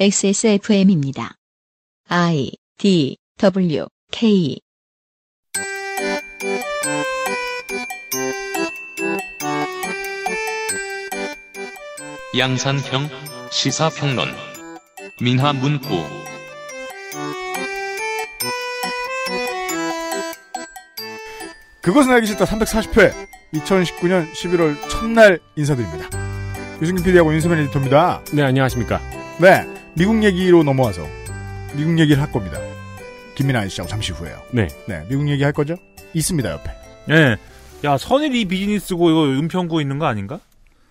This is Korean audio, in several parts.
XSFM입니다. I D W K 양산형 시사평론 민화문구 그것은 알기 싫다 340회 2019년 11월 첫날 인사드립니다. 유승균 PD하고 윤수면 에디터입니다. 네, 안녕하십니까. 네, 미국 얘기로 넘어와서 미국 얘기를 할 겁니다. 김민하 아저씨하고 잠시 후에요. 네. 네, 미국 얘기 할 거죠? 있습니다, 옆에. 예. 야, 선일e비즈니스고 이거 은평구 있는 거 아닌가?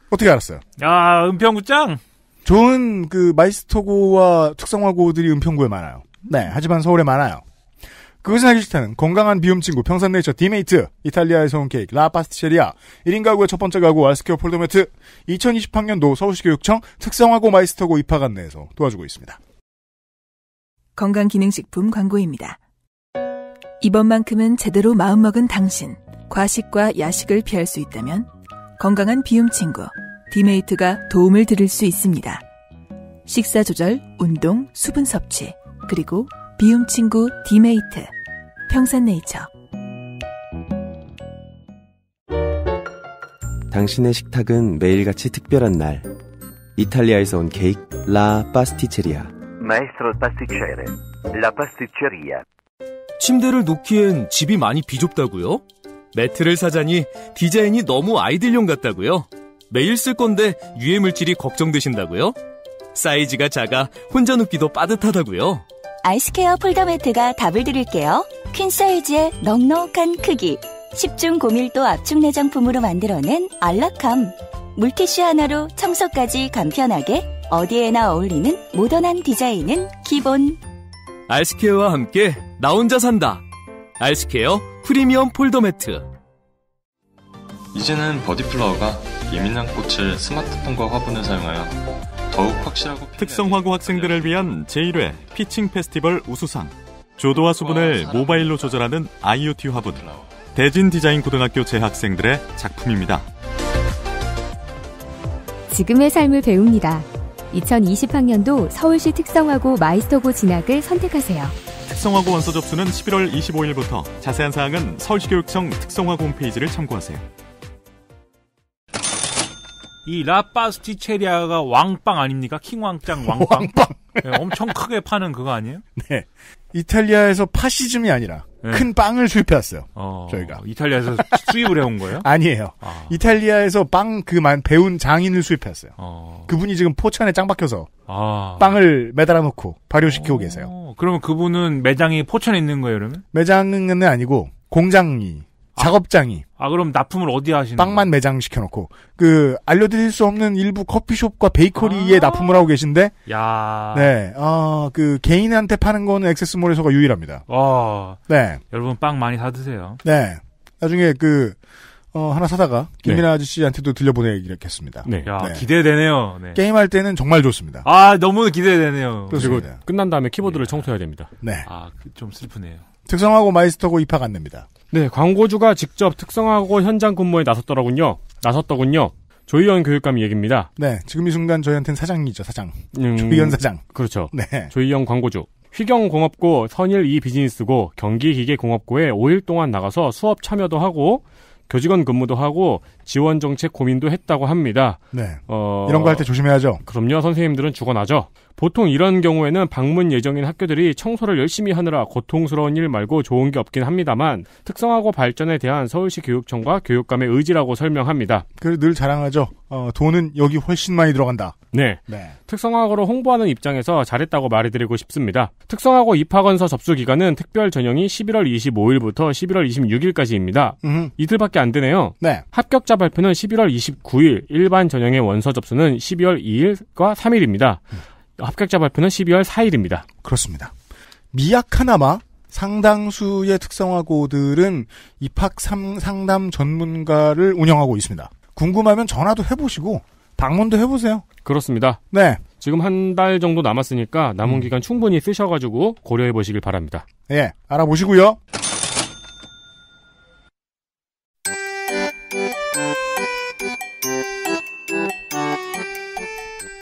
어떻게 알았어요? 야, 은평구 짱! 좋은 그 마이스터고와 특성화고들이 은평구에 많아요. 네, 하지만 서울에 많아요. 그것은 알기 싫다는 건강한 비움 친구 평산네이처 디메이트 이탈리아에서 온 케이크 라파스티체리아 1인 가구의 첫 번째 가구 알스케어 폴더매트 2020학년도 서울시 교육청 특성화고 마이스터고 입학 안내에서 도와주고 있습니다. 건강기능식품 광고입니다. 이번만큼은 제대로 마음먹은 당신. 과식과 야식을 피할 수 있다면 건강한 비움 친구 디메이트가 도움을 드릴 수 있습니다. 식사 조절, 운동, 수분 섭취, 그리고 비움 친구 디메이트. 평산네이처. 당신의 식탁은 매일같이 특별한 날. 이탈리아에서 온 케이크 라 파스티체리아. Maestro pasticcere, la pasticceria. 침대를 놓기엔 집이 많이 비좁다고요? 매트를 사자니 디자인이 너무 아이들용 같다고요? 매일 쓸 건데 유해 물질이 걱정되신다고요? 사이즈가 작아 혼자 눕기도 빠듯하다고요? 아이스케어 폴더 매트가 답을 드릴게요. 퀸 사이즈의 넉넉한 크기, 10중 고밀도 압축 내장품으로 만들어낸 안락함. 물티슈 하나로 청소까지 간편하게 어디에나 어울리는 모던한 디자인은 기본. 알스케어와 함께 나 혼자 산다. 알스케어 프리미엄 폴더 매트. 이제는 버디플라워가 예민한 꽃을 스마트폰과 화분을 사용하여 더욱 확실하고 특성화고 학생들을 위한 제1회 피칭 페스티벌 우수상 조도와 수분을 모바일로 조절하는 IoT 화분 대진 디자인 고등학교 재학생들의 작품입니다. 지금의 삶을 배웁니다. 2020학년도 서울시 특성화고 마이스터고 진학을 선택하세요. 특성화고 원서 접수는 11월 25일부터 자세한 사항은 서울시교육청 특성화고 홈페이지를 참고하세요. 이 라파스티체리아가 왕빵 아닙니까? 킹왕짱 왕빵. 왕빵. 네, 엄청 크게 파는 그거 아니에요? 네. 이탈리아에서 파시즘이 아니라 네. 큰 빵을 수입해왔어요. 어, 저희가. 이탈리아에서 수입을 해온 거예요? 아니에요. 아. 이탈리아에서 빵 그만 배운 장인을 수입했어요. 어. 그분이 지금 포천에 짱 박혀서 아. 빵을 매달아 놓고 발효시키고 계세요. 어, 그러면 그분은 매장이 포천에 있는 거예요, 그러면? 매장은 아니고 공장이 작업장이 아, 그럼 납품을 어디 하시는 빵만 매장 시켜놓고 그 알려드릴 수 없는 일부 커피숍과 베이커리에 아. 납품을 하고 계신데 야. 네, 어, 그 개인한테 파는 거는 액세스몰에서가 유일합니다. 와. 네, 여러분 빵 많이 사 드세요. 네. 나중에 그 어, 하나 사다가 김민아 아저씨한테도 들려보내기겠습니다. 네. 야, 네. 기대되네요. 네. 게임할 때는 정말 좋습니다. 아, 너무 기대되네요. 그리고. 끝난 다음에 키보드를 청소해야 됩니다. 네. 아, 그- 좀 슬프네요. 특성하고 마이스터고 입학 안냅니다. 네, 광고주가 직접 특성하고 현장 근무에 나섰더라군요. 나섰더군요. 조희연 교육감이 얘기입니다. 네, 지금 이 순간 저희한테는 사장이죠, 사장. 음, 조희연 사장. 그렇죠. 네. 조희연 광고주. 휘경공업고, 선일 이 비즈니스고, 경기기계공업고에 5일 동안 나가서 수업 참여도 하고, 교직원 근무도 하고, 지원 정책 고민도 했다고 합니다. 네. 어, 이런 거 할 때 조심해야죠. 그럼요, 선생님들은 죽어나죠. 보통 이런 경우에는 방문 예정인 학교들이 청소를 열심히 하느라 고통스러운 일 말고 좋은 게 없긴 합니다만, 특성화고 발전에 대한 서울시 교육청과 교육감의 의지라고 설명합니다. 그늘 자랑하죠. 어, 돈은 여기 훨씬 많이 들어간다. 네. 네. 특성화고로 홍보하는 입장에서 잘했다고 말해드리고 싶습니다. 특성화고 입학원서 접수 기간은 특별 전형이 11월 25일부터 11월 26일까지입니다. 음, 이틀밖에 안 되네요. 네. 합격자 발표는 11월 29일, 일반 전형의 원서 접수는 12월 2일과 3일입니다. 합격자 발표는 12월 4일입니다. 그렇습니다. 미약하나마 상당수의 특성화고들은 입학 삼- 상담 전문가를 운영하고 있습니다. 궁금하면 전화도 해보시고 방문도 해보세요. 그렇습니다. 네. 지금 한 달 정도 남았으니까 남은 기간 충분히 쓰셔가지고 고려해 보시길 바랍니다. 예, 알아보시고요.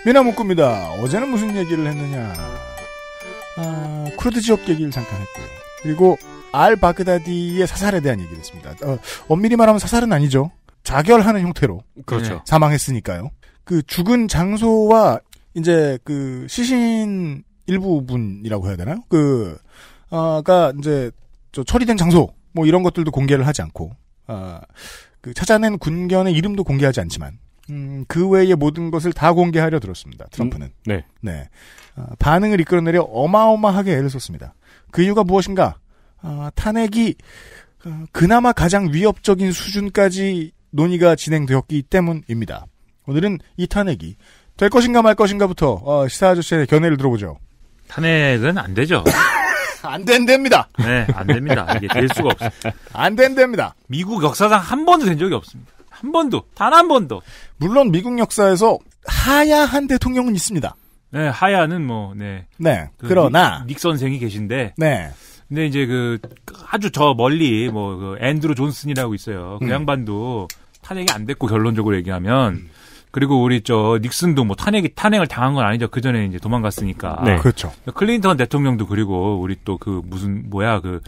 미나 문구입니다. 어제는 무슨 얘기를 했느냐. 아, 쿠르드 지역 얘기를 잠깐 했고요. 그리고 알 바그다디의 사살에 대한 얘기를 했습니다. 어, 엄밀히 말하면 사살은 아니죠. 자결하는 형태로. 그렇죠. 사망했으니까요. 그 죽은 장소와 이제 그 시신 일부분이라고 해야 되나요? 그, 아가 이제 저 처리된 장소 뭐 이런 것들도 공개를 하지 않고, 아, 그 찾아낸 군견의 이름도 공개하지 않지만, 음, 그 외의 모든 것을 다 공개하려 들었습니다. 트럼프는. 네. 네. 아, 반응을 이끌어내려 어마어마하게 애를 썼습니다. 그 이유가 무엇인가? 아, 탄핵이 어, 그나마 가장 위협적인 수준까지 논의가 진행되었기 때문입니다. 오늘은 이 탄핵이 될 것인가 말 것인가부터 어, 시사 아저씨의 견해를 들어보죠. 탄핵은 안 되죠. 안 된답니다. 네, 안 됩니다. 이게 될 수가 없어요. 안 된답니다. 미국 역사상 한 번도 된 적이 없습니다. 한 번도, 단 한 번도. 물론 미국 역사에서 하야한 대통령은 있습니다. 네, 하야는 뭐, 네. 네. 그 그러나 닉, 닉 선생이 계신데. 네. 근데 이제 그 아주 저 멀리 뭐 그 앤드루 존슨이라고 있어요. 그 음. 양반도 탄핵이 안 됐고 결론적으로 얘기하면 그리고 우리 저 닉슨도 뭐 탄핵이 탄핵을 당한 건 아니죠. 그 전에 이제 도망갔으니까. 네. 그렇죠. 클린턴 대통령도 그리고 우리 또 그 무슨 뭐야 그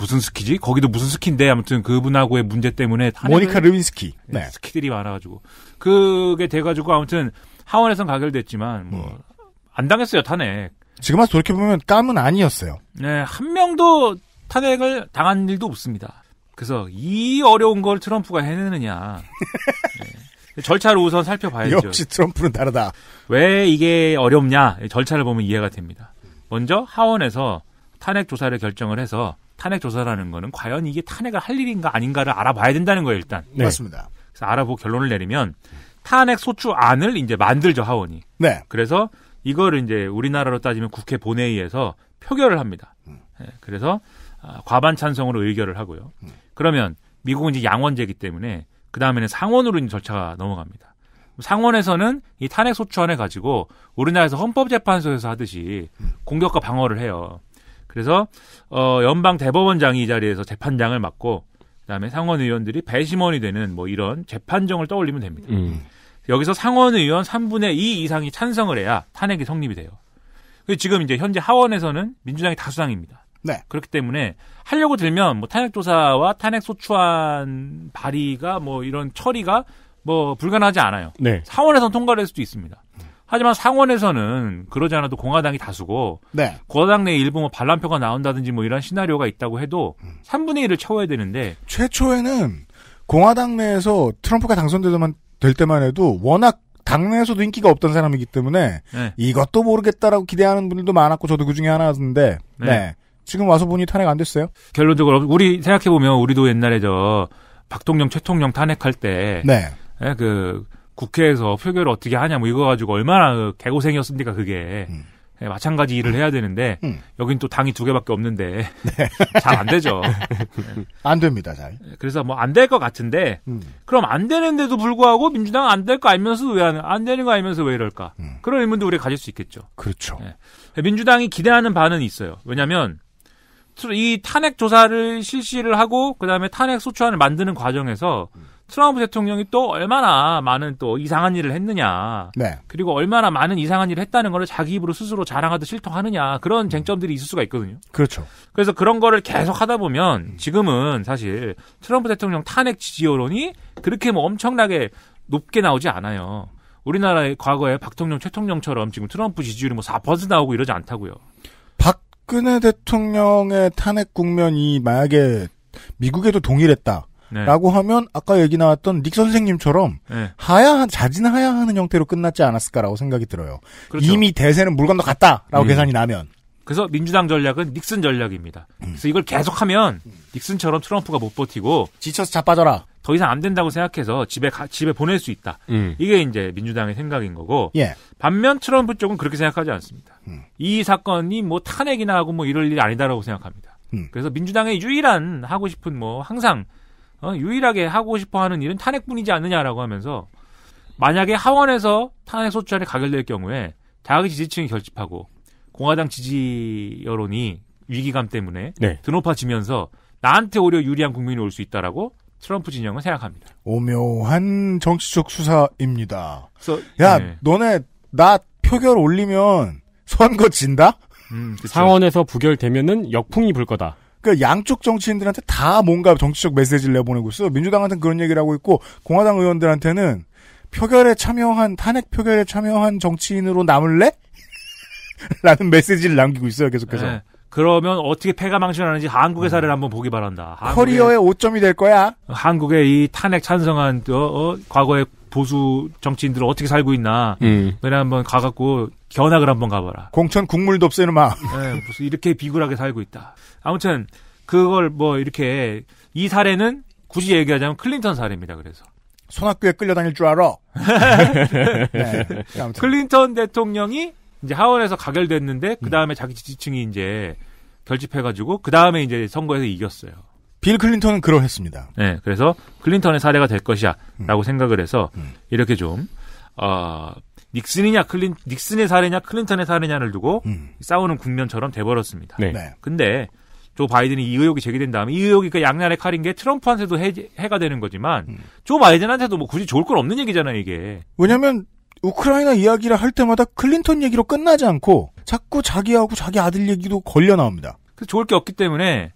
무슨 스키지? 거기도 무슨 스키인데 아무튼 그분하고의 문제 때문에 모니카 르빈스키. 네. 스키들이 많아가지고 그게 돼가지고 아무튼 하원에선 가결됐지만 뭐 안 당했어요 탄핵. 지금 와서 돌이켜 보면 깜은 아니었어요. 네, 한 명도 탄핵을 당한 일도 없습니다. 그래서 이 어려운 걸 트럼프가 해내느냐. 네. 절차를 우선 살펴봐야죠. 역시 트럼프는 다르다. 왜 이게 어렵냐? 절차를 보면 이해가 됩니다. 먼저 하원에서 탄핵 조사를 결정을 해서 탄핵 조사라는 거는 과연 이게 탄핵을 할 일인가 아닌가를 알아봐야 된다는 거예요, 일단. 네. 맞습니다. 그래서 알아보고 결론을 내리면 탄핵 소추안을 이제 만들죠, 하원이. 네. 그래서 이거를 이제 우리나라로 따지면 국회 본회의에서 표결을 합니다. 예, 그래서 아, 과반 찬성으로 의결을 하고요. 그러면 미국은 이제 양원제이기 때문에 그 다음에는 상원으로 이제 절차가 넘어갑니다. 상원에서는 이 탄핵 소추안을 가지고 우리나라에서 헌법재판소에서 하듯이 공격과 방어를 해요. 그래서 어 연방 대법원장이 이 자리에서 재판장을 맡고 그다음에 상원 의원들이 배심원이 되는 뭐 이런 재판정을 떠올리면 됩니다. 음. 여기서 상원 의원 3분의 2 이상이 찬성을 해야 탄핵이 성립이 돼요. 그리고 지금 이제 현재 하원에서는 민주당이 다수당입니다. 네. 그렇기 때문에 하려고 들면 뭐 탄핵 조사와 탄핵 소추안 발의가 뭐 이런 처리가 뭐 불가능하지 않아요. 네. 상원에서는 통과될 수도 있습니다. 하지만 상원에서는 그러지 않아도 공화당이 다수고 네. 공화당 내 일부 뭐 반란표가 나온다든지 뭐 이런 시나리오가 있다고 해도 3분의 1을 채워야 되는데 최초에는 공화당 내에서 트럼프가 당선되만 될 때만 해도 워낙 당내에서도 인기가 없던 사람이기 때문에 네. 이것도 모르겠다라고 기대하는 분들도 많았고 저도 그 중에 하나였는데 네. 네. 지금 와서 보니 탄핵 안 됐어요. 결론적으로 우리 생각해 보면 우리도 옛날에 저 박동영 최통령 탄핵할 때 네. 예, 그 국회에서 표결을 어떻게 하냐 뭐 이거 가지고 얼마나 그 개고생이었습니까 그게 음. 예, 마찬가지 일을 해야 되는데 여긴 또 당이 두 개밖에 없는데 네. 잘안 되죠. 안 됩니다, 잘. 그래서 뭐 안 될 것 같은데 음. 그럼 안 되는데도 불구하고 민주당 안 될 거 알면서 왜 안, 안 되는 거 알면서 왜 이럴까? 그런 의문도 우리가 가질 수 있겠죠. 그렇죠. 예. 민주당이 기대하는 바는 있어요. 왜냐하면 이 탄핵 조사를 실시를 하고 그다음에 탄핵 소추안을 만드는 과정에서 트럼프 대통령이 또 얼마나 많은 또 이상한 일을 했느냐. 네. 그리고 얼마나 많은 이상한 일을 했다는 거를 자기 입으로 스스로 자랑하듯 실토하느냐. 그런 쟁점들이 있을 수가 있거든요. 그렇죠. 그래서 그런 거를 계속 하다 보면 지금은 사실 트럼프 대통령 탄핵 지지 여론이 그렇게 뭐 엄청나게 높게 나오지 않아요. 우리나라의 과거에 박통령, 최통령처럼 지금 트럼프 지지율이 뭐 4% 나오고 이러지 않다고요. 박근혜 대통령의 탄핵 국면이 만약에 미국에도 동일했다. 네. 라고 하면 아까 얘기 나왔던 닉 선생님처럼 네. 하야한 자진 하야하는 형태로 끝났지 않았을까라고 생각이 들어요. 그렇죠. 이미 대세는 물 건너갔다라고 음. 계산이 나면 그래서 민주당 전략은 닉슨 전략입니다. 그래서 이걸 계속하면 닉슨처럼 트럼프가 못 버티고 지쳐서 자빠져라. 더 이상 안 된다고 생각해서 집에 가- 집에 보낼 수 있다. 음. 이게 이제 민주당의 생각인 거고. 예. 반면 트럼프 쪽은 그렇게 생각하지 않습니다. 이 사건이 뭐 탄핵이나 하고 뭐 이럴 일이 아니다라고 생각합니다. 음. 그래서 민주당의 유일한 하고 싶은 뭐 항상 어, 유일하게 하고 싶어 하는 일은 탄핵뿐이지 않느냐라고 하면서 만약에 하원에서 탄핵 소추안이 가결될 경우에 자기 지지층이 결집하고 공화당 지지 여론이 위기감 때문에 네. 드높아지면서 나한테 오히려 유리한 국민이 올 수 있다라고 트럼프 진영은 생각합니다. 오묘한 정치적 수사입니다. 그래서 야, 네. 너네 나 표결 올리면 선거 진다? 음, 상원에서 부결되면은 역풍이 불 거다. 그 양쪽 정치인들한테 다 뭔가 정치적 메시지를 내보내고 있어. 민주당한테는 그런 얘기를 하고 있고 공화당 의원들한테는 표결에 참여한 탄핵 표결에 참여한 정치인으로 남을래? 라는 메시지를 남기고 있어요. 계속해서. 네. 그러면 어떻게 패가 망신하는지 한국의 사례를 한번 보기 바란다. 커리어의 5점이 될 거야. 한국의 이 탄핵 찬성한 어, 어, 과거의 보수 정치인들은 어떻게 살고 있나. 음. 너네 한번 가갖고 견학을 한번 가봐라. 공천 국물도 없애는 마. 네, 무슨 이렇게 비굴하게 살고 있다. 아무튼 그걸 뭐 이렇게 이 사례는 굳이 얘기하자면 클린턴 사례입니다. 그래서 손학규에 끌려다닐 줄 알아. 네. 아무튼. 클린턴 대통령이 이제 하원에서 가결됐는데 그 다음에 자기 지지층이 이제 결집해가지고 그 다음에 이제 선거에서 이겼어요. 빌 클린턴은 그러했습니다. 네, 그래서 클린턴의 사례가 될 것이야라고 생각을 해서 이렇게 좀 어, 닉슨이냐 클린 닉슨의 사례냐 클린턴의 사례냐를 두고 싸우는 국면처럼 돼버렸습니다. 네. 네. 근데 조 바이든이 이 의혹이 제기된 다음에 이 의혹이 그 양날의 칼인 게 트럼프한테도 해, 해가 되는 거지만 조 바이든한테도 뭐 굳이 좋을 건 없는 얘기잖아요 이게. 왜냐면 우크라이나 이야기를 할 때마다 클린턴 얘기로 끝나지 않고 자꾸 자기하고 자기 아들 얘기도 걸려 나옵니다. 그 좋을 게 없기 때문에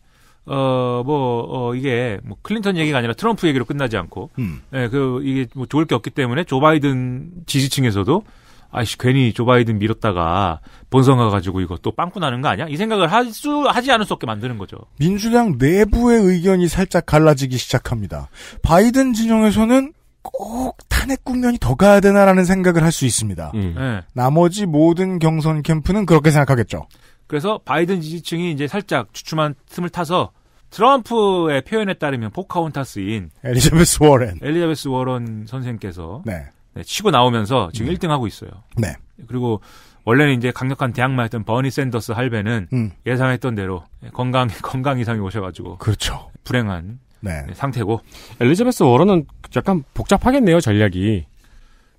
어 뭐 어, 이게 뭐 클린턴 얘기가 아니라 트럼프 얘기로 끝나지 않고 음. 예, 그 이게 뭐 좋을 게 없기 때문에 조 바이든 지지층에서도 아이씨 괜히 조 바이든 밀었다가 본선 가가지고 이거 또 빵꾸 나는 거 아니야? 이 생각을 할 수 하지 않을 수 없게 만드는 거죠. 민주당 내부의 의견이 살짝 갈라지기 시작합니다. 바이든 진영에서는 꼭 탄핵 국면이 더 가야 되나라는 생각을 할 수 있습니다. 음. 예. 나머지 모든 경선 캠프는 그렇게 생각하겠죠. 그래서 바이든 지지층이 이제 살짝 주춤한 틈을 타서 트럼프의 표현에 따르면 포카혼타스인 엘리자베스 워렌. 엘리자베스 워런 선생께서 네. 네, 치고 나오면서 지금 1등 하고 있어요. 네. 그리고 원래는 이제 강력한 대항마였던 버니 샌더스 할배는 음. 예상했던 대로 건강 건강 이상이 오셔가지고 그렇죠. 불행한 네. 상태고 엘리자베스 워런은 약간 복잡하겠네요 전략이.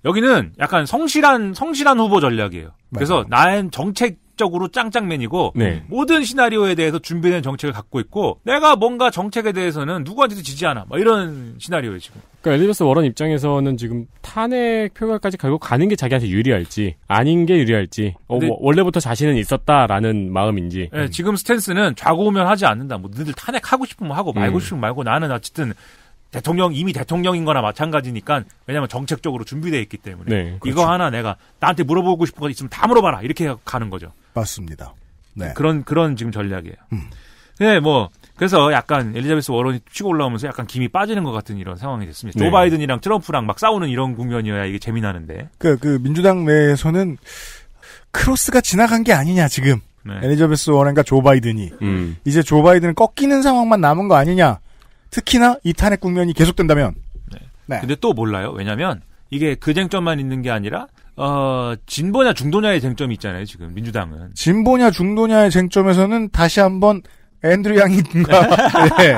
여기는 약간 성실한 성실한 후보 전략이에요. 그래서 나는 정책 적으로 짱짱맨이고 네. 모든 시나리오에 대해서 준비된 정책을 갖고 있고 내가 뭔가 정책에 대해서는 누구한테도 지지 않아. 뭐 이런 시나리오예요 지금. 그러니까 엘리자베스 워런 입장에서는 지금 탄핵 표결까지 결국 가는 게 자기한테 유리할지 아닌 게 유리할지 어, 뭐 원래부터 자신은 있었다라는 마음인지 예, 지금 스탠스는 좌고우면 하지 않는다. 뭐 너희들 탄핵하고 싶으면 하고 말고 음. 싶으면 말고 나는 어쨌든 대통령 이미 대통령인 거나 마찬가지니까 왜냐면 정책적으로 준비되어 있기 때문에 네, 이거 그렇죠. 하나 내가 나한테 물어보고 싶은 거 있으면 다 물어봐라 이렇게 가는 거죠. 맞습니다. 네. 그런 그런 지금 전략이에요. 음. 네, 뭐 그래서 약간 엘리자베스 워런이 치고 올라오면서 약간 김이 빠지는 것 같은 이런 상황이 됐습니다. 네. 조 바이든이랑 트럼프랑 막 싸우는 이런 국면이어야 이게 재미나는데. 그, 그, 민주당 내에서는 크로스가 지나간 게 아니냐, 지금. 네. 엘리자베스 워렌과 조 바이든이. 음. 이제 조 바이든은 꺾이는 상황만 남은 거 아니냐. 특히나 이 탄핵 국면이 계속된다면. 네. 근데 또 몰라요. 왜냐면 이게 그 쟁점만 있는 게 아니라 어 진보냐 중도냐의 쟁점이 있잖아요. 지금 민주당은. 진보냐 중도냐의 쟁점에서는 다시 한번 앤드류 양인가 네.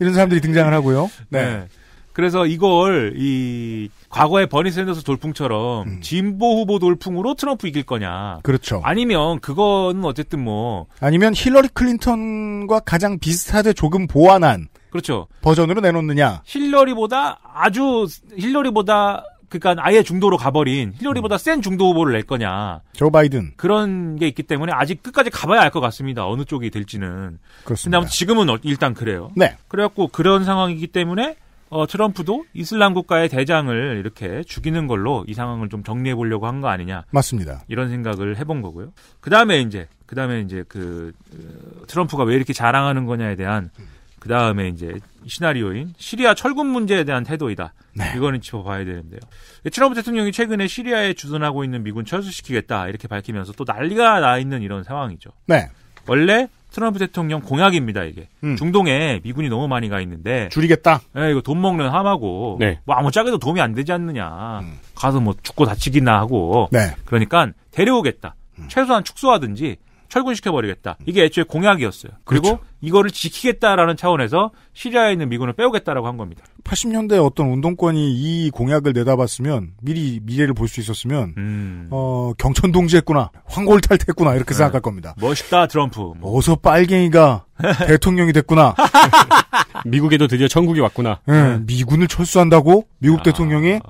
이런 사람들이 등장을 하고요. 네. 네. 그래서 이걸 이 과거의 버니 샌더스 돌풍처럼 음. 진보 후보 돌풍으로 트럼프 이길 거냐. 그렇죠. 아니면 그거는 어쨌든 뭐 아니면 힐러리 클린턴과 가장 비슷하되 조금 보완한 그렇죠. 버전으로 내놓느냐. 힐러리보다 아주 힐러리보다 그러니까 아예 중도로 가버린 힐러리보다 센 중도 후보를 낼 거냐. 조 바이든. 그런 게 있기 때문에 아직 끝까지 가봐야 알 것 같습니다. 어느 쪽이 될지는. 근데 그렇습니다. 아무튼 지금은 어- 일단 그래요. 네. 그래갖고 그런 상황이기 때문에 어, 트럼프도 이슬람 국가의 대장을 이렇게 죽이는 걸로 이 상황을 좀 정리해 보려고 한 거 아니냐. 맞습니다. 이런 생각을 해본 거고요. 그 다음에 이제, 그 다음에 이제 그, 어, 트럼프가 왜 이렇게 자랑하는 거냐에 대한, 그 다음에 이제 시나리오인 시리아 철군 문제에 대한 태도이다. 이거는 짚어봐야 되는데요. 트럼프 대통령이 최근에 시리아에 주둔하고 있는 미군 철수시키겠다. 이렇게 밝히면서 또 난리가 나 있는 이런 상황이죠. 네. 원래 트럼프 대통령 공약입니다, 이게. 음. 중동에 미군이 너무 많이 가 있는데. 줄이겠다. 예, 이거 돈 먹는 함하고. 네. 뭐 아무 짝에도 도움이 안 되지 않느냐. 가서 뭐 죽고 다치기나 하고. 네. 그러니까 데려오겠다. 최소한 축소하든지 철군시켜버리겠다. 이게 애초에 공약이었어요. 그리고 이거를 지키겠다라는 차원에서 시리아에 있는 미군을 빼오겠다라고 한 겁니다. 80년대 어떤 운동권이 이 공약을 내다봤으면 미리 미래를 볼 수 있었으면 음. 어 경천 동지했구나 황골 탈퇴했구나 이렇게 네. 생각할 겁니다. 멋있다 트럼프. 뭐. 어서 빨갱이가 대통령이 됐구나. 미국에도 드디어 천국이 왔구나. 예, 미군을 철수한다고 미국 아. 대통령이